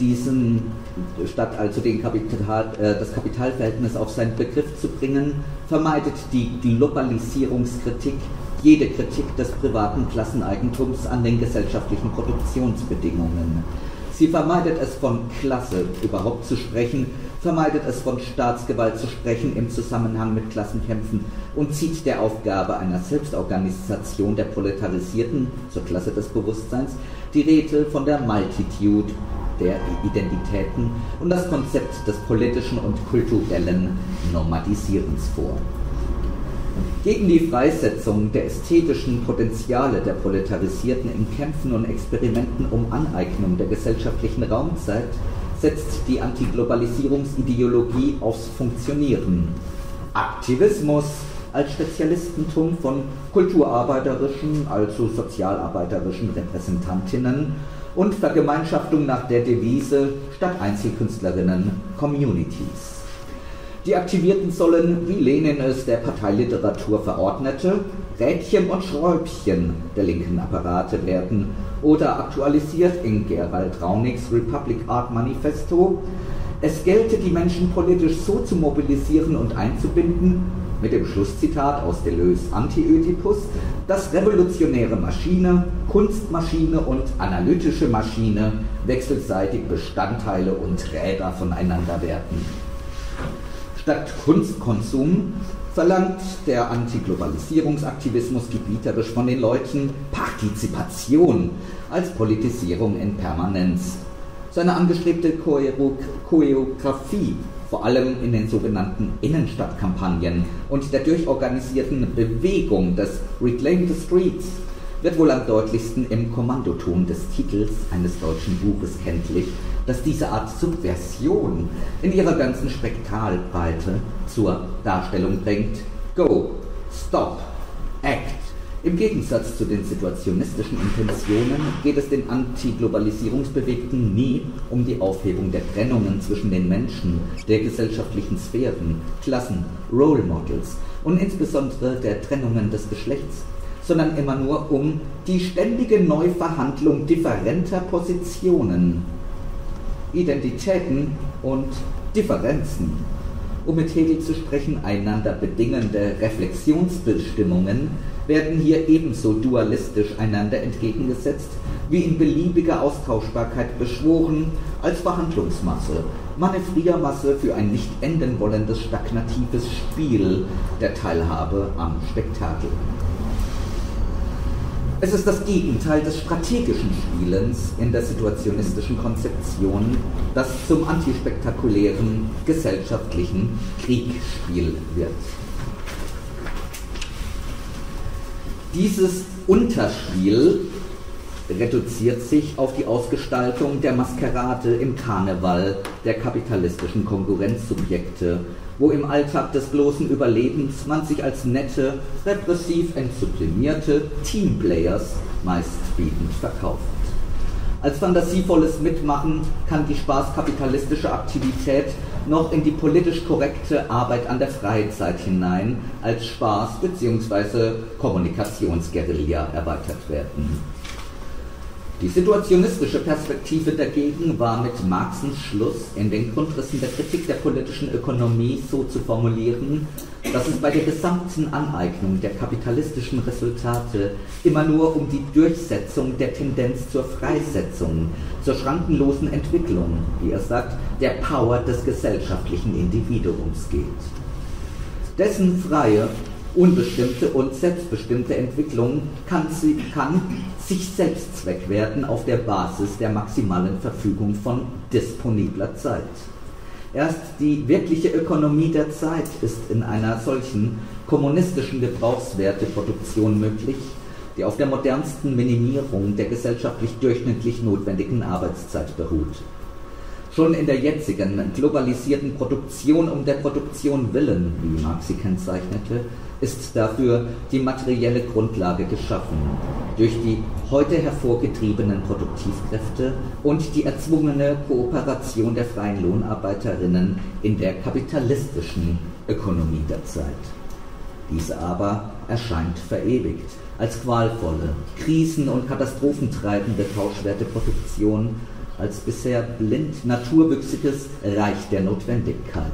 diesen, statt also Kapital, äh, das Kapitalverhältnis auf seinen Begriff zu bringen, vermeidet die Globalisierungskritik jede Kritik des privaten Klasseneigentums an den gesellschaftlichen Produktionsbedingungen. Sie vermeidet es von Klasse überhaupt zu sprechen, vermeidet es von Staatsgewalt zu sprechen im Zusammenhang mit Klassenkämpfen und zieht der Aufgabe einer Selbstorganisation der Proletarisierten zur Klasse des Bewusstseins die Rede von der Multitude der Identitäten und das Konzept des politischen und kulturellen Normatisierens vor. Gegen die Freisetzung der ästhetischen Potenziale der Proletarisierten in Kämpfen und Experimenten um Aneignung der gesellschaftlichen Raumzeit setzt die Antiglobalisierungsideologie aufs Funktionieren. Aktivismus als Spezialistentum von kulturarbeiterischen, also sozialarbeiterischen Repräsentantinnen und Vergemeinschaftung nach der Devise statt Einzelkünstlerinnen Communities. Die Aktivierten sollen, wie Lenin es der Parteiliteratur verordnete, Rädchen und Schräubchen der linken Apparate werden oder aktualisiert in Gerald Raunigs Republic Art Manifesto, es gelte, die Menschen politisch so zu mobilisieren und einzubinden, mit dem Schlusszitat aus Deleuze Anti-Ödipus, dass revolutionäre Maschine, Kunstmaschine und analytische Maschine wechselseitig Bestandteile und Räder voneinander werden. Statt Kunstkonsum verlangt. Der Antiglobalisierungsaktivismus gebieterisch von den Leuten. Partizipation als Politisierung in Permanenz. Seine angestrebte Choreografie, vor allem in den sogenannten Innenstadtkampagnen und der durchorganisierten Bewegung des Reclaim the Streets, wird wohl am deutlichsten im Kommandoton des Titels eines deutschen Buches kenntlich, das diese Art Subversion in ihrer ganzen Spektralbreite zur Darstellung bringt. Go, stop, act. Im Gegensatz zu den situationistischen Intentionen geht es den Antiglobalisierungsbewegten nie um die Aufhebung der Trennungen zwischen den Menschen, der gesellschaftlichen Sphären, Klassen, Role Models und insbesondere der Trennungen des Geschlechts sondern immer nur um die ständige Neuverhandlung differenter Positionen, Identitäten und Differenzen. Um mit Hegel zu sprechen, einander bedingende Reflexionsbestimmungen werden hier ebenso dualistisch einander entgegengesetzt, wie in beliebiger Austauschbarkeit beschworen, als Verhandlungsmasse, Manövriermasse für ein nicht enden wollendes stagnatives Spiel der Teilhabe am Spektakel. Es ist das Gegenteil des strategischen Spielens in der situationistischen Konzeption, das zum antispektakulären gesellschaftlichen Kriegsspiel wird. Dieses Unterspiel reduziert sich auf die Ausgestaltung der Maskerade im Karneval der kapitalistischen Konkurrenzsubjekte wo im Alltag des bloßen Überlebens man sich als nette, repressiv entsublimierte Teamplayers meistbietend verkauft. Als fantasievolles Mitmachen kann die spaßkapitalistische Aktivität noch in die politisch korrekte Arbeit an der Freizeit hinein als Spaß bzw. Kommunikationsguerilla erweitert werden. Die situationistische Perspektive dagegen war mit Marxens Schluss in den Grundrissen der Kritik der politischen Ökonomie so zu formulieren, dass es bei der gesamten Aneignung der kapitalistischen Resultate immer nur um die Durchsetzung der Tendenz zur Freisetzung, zur schrankenlosen Entwicklung, wie er sagt, der Power des gesellschaftlichen Individuums geht. Dessen freie unbestimmte und selbstbestimmte Entwicklung kann, sie, kann sich Selbstzweck werden auf der Basis der maximalen Verfügung von disponibler Zeit. Erst die wirkliche Ökonomie der Zeit ist in einer solchen kommunistischen Gebrauchswerteproduktion möglich, die auf der modernsten Minimierung der gesellschaftlich durchschnittlich notwendigen Arbeitszeit beruht. Schon in der jetzigen globalisierten Produktion um der Produktion willen, wie Marx sie kennzeichnete, ist dafür die materielle Grundlage geschaffen, durch die heute hervorgetriebenen Produktivkräfte und die erzwungene Kooperation der freien Lohnarbeiterinnen in der kapitalistischen Ökonomie der Zeit. Diese aber erscheint verewigt als qualvolle, krisen- und katastrophentreibende Tauschwerteproduktion, als bisher blind naturwüchsiges Reich der Notwendigkeit.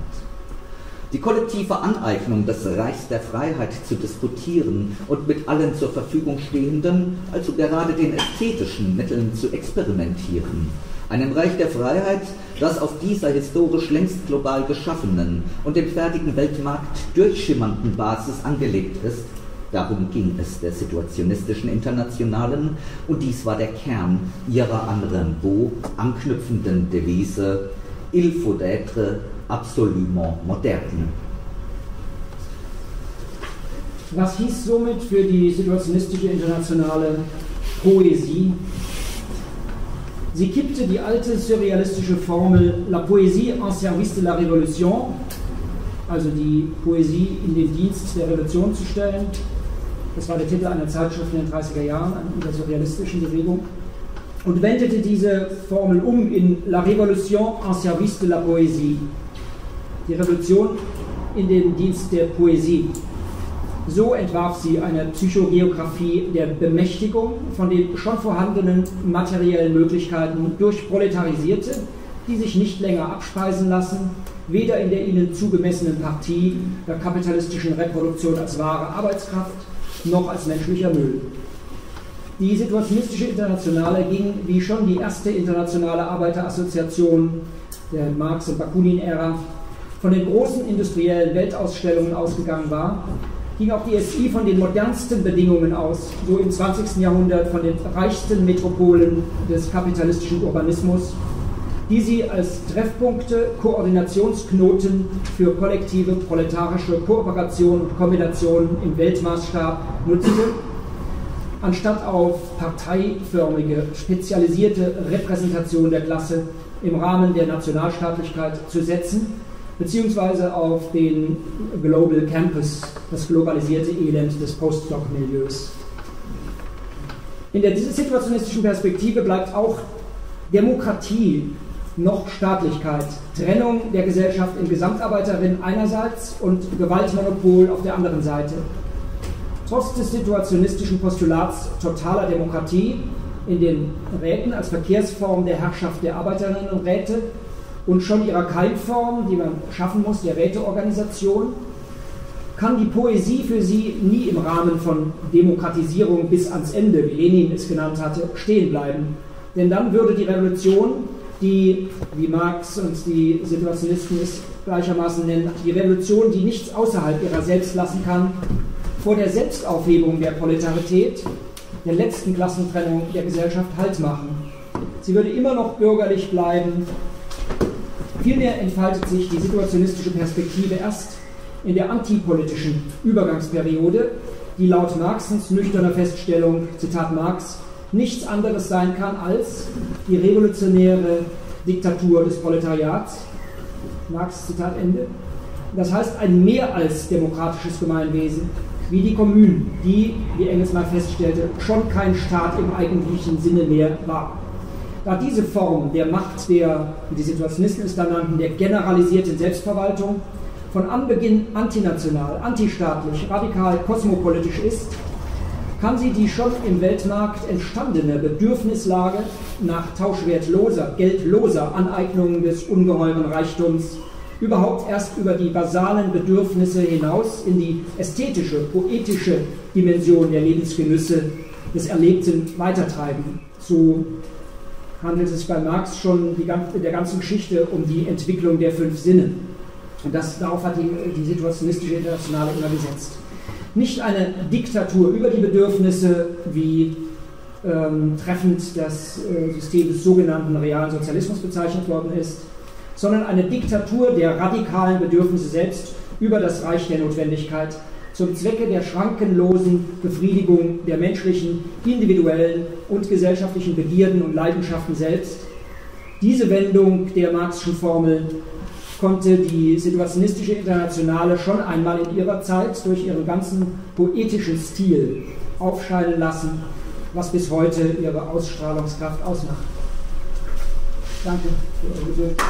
Die kollektive Aneignung des Reichs der Freiheit zu diskutieren und mit allen zur Verfügung stehenden, also gerade den ästhetischen Mitteln zu experimentieren. Einem Reich der Freiheit, das auf dieser historisch längst global geschaffenen und dem fertigen Weltmarkt durchschimmernden Basis angelegt ist, Darum ging es der situationistischen Internationalen und dies war der Kern ihrer an Rimbaud anknüpfenden Devise Il faut être absolument moderne. Was hieß somit für die situationistische internationale Poesie? Sie kippte die alte surrealistische Formel La poésie en service de la révolution, also die Poesie in den Dienst der Revolution zu stellen. Das war der Titel einer Zeitschrift in den 30er Jahren in der surrealistischen Bewegung und wendete diese Formel um in La Révolution en service de la Poésie die Revolution in den Dienst der Poesie. So entwarf sie eine Psychogeografie der Bemächtigung von den schon vorhandenen materiellen Möglichkeiten durch Proletarisierte, die sich nicht länger abspeisen lassen, weder in der ihnen zugemessenen Partie der kapitalistischen Reproduktion als wahre Arbeitskraft noch als menschlicher Müll. Die situationistische Internationale ging, wie schon die erste internationale Arbeiterassoziation der Marx- und Bakunin-Ära, von den großen industriellen Weltausstellungen ausgegangen war, ging auch die SI von den modernsten Bedingungen aus, so im 20. Jahrhundert von den reichsten Metropolen des kapitalistischen Urbanismus, die sie als Treffpunkte, Koordinationsknoten für kollektive proletarische Kooperation und Kombination im Weltmaßstab nutzte, anstatt auf parteiförmige, spezialisierte Repräsentation der Klasse im Rahmen der Nationalstaatlichkeit zu setzen beziehungsweise auf den Global Campus, das globalisierte Elend des Postdoc-Milieus. In der situationistischen Perspektive bleibt auch Demokratie noch Staatlichkeit, Trennung der Gesellschaft in Gesamtarbeiterin einerseits und Gewaltmonopol auf der anderen Seite. Trotz des situationistischen Postulats totaler Demokratie in den Räten als Verkehrsform der Herrschaft der Arbeiterinnen und Räte und schon ihrer Keimform, die man schaffen muss, der Räteorganisation, kann die Poesie für sie nie im Rahmen von Demokratisierung bis ans Ende, wie Lenin es genannt hatte, stehen bleiben. Denn dann würde die Revolution, die, wie Marx und die Situationisten es gleichermaßen nennen, die Revolution, die nichts außerhalb ihrer selbst lassen kann, vor der Selbstaufhebung der Proletarität, der letzten Klassentrennung der Gesellschaft Halt machen. Sie würde immer noch bürgerlich bleiben, Vielmehr entfaltet sich die situationistische Perspektive erst in der antipolitischen Übergangsperiode, die laut Marxens nüchterner Feststellung, Zitat Marx, nichts anderes sein kann als die revolutionäre Diktatur des Proletariats. Marx, Zitat Ende. Das heißt ein mehr als demokratisches Gemeinwesen, wie die Kommunen, die, wie Engels mal feststellte, schon kein Staat im eigentlichen Sinne mehr war. Da diese Form der Macht der, die Situationisten es dann nannten, der generalisierten Selbstverwaltung von Anbeginn antinational, antistaatlich, radikal kosmopolitisch ist, kann sie die schon im Weltmarkt entstandene Bedürfnislage nach tauschwertloser, geldloser Aneignung des ungeheuren Reichtums überhaupt erst über die basalen Bedürfnisse hinaus in die ästhetische, poetische Dimension der Lebensgenüsse des Erlebten weitertreiben. So handelt es sich bei Marx schon in der ganzen Geschichte um die Entwicklung der fünf Sinne. Und das, darauf hat die, die situationistische Internationale immer gesetzt. Nicht eine Diktatur über die Bedürfnisse, wie ähm, treffend das äh, System des sogenannten realen Sozialismus bezeichnet worden ist, sondern eine Diktatur der radikalen Bedürfnisse selbst über das Reich der Notwendigkeit zum Zwecke der schrankenlosen Befriedigung der menschlichen, individuellen und gesellschaftlichen Begierden und Leidenschaften selbst. Diese Wendung der marxischen Formel konnte die situationistische Internationale schon einmal in ihrer Zeit durch ihren ganzen poetischen Stil aufscheinen lassen, was bis heute ihre Ausstrahlungskraft ausmacht. Danke für eure Geduld.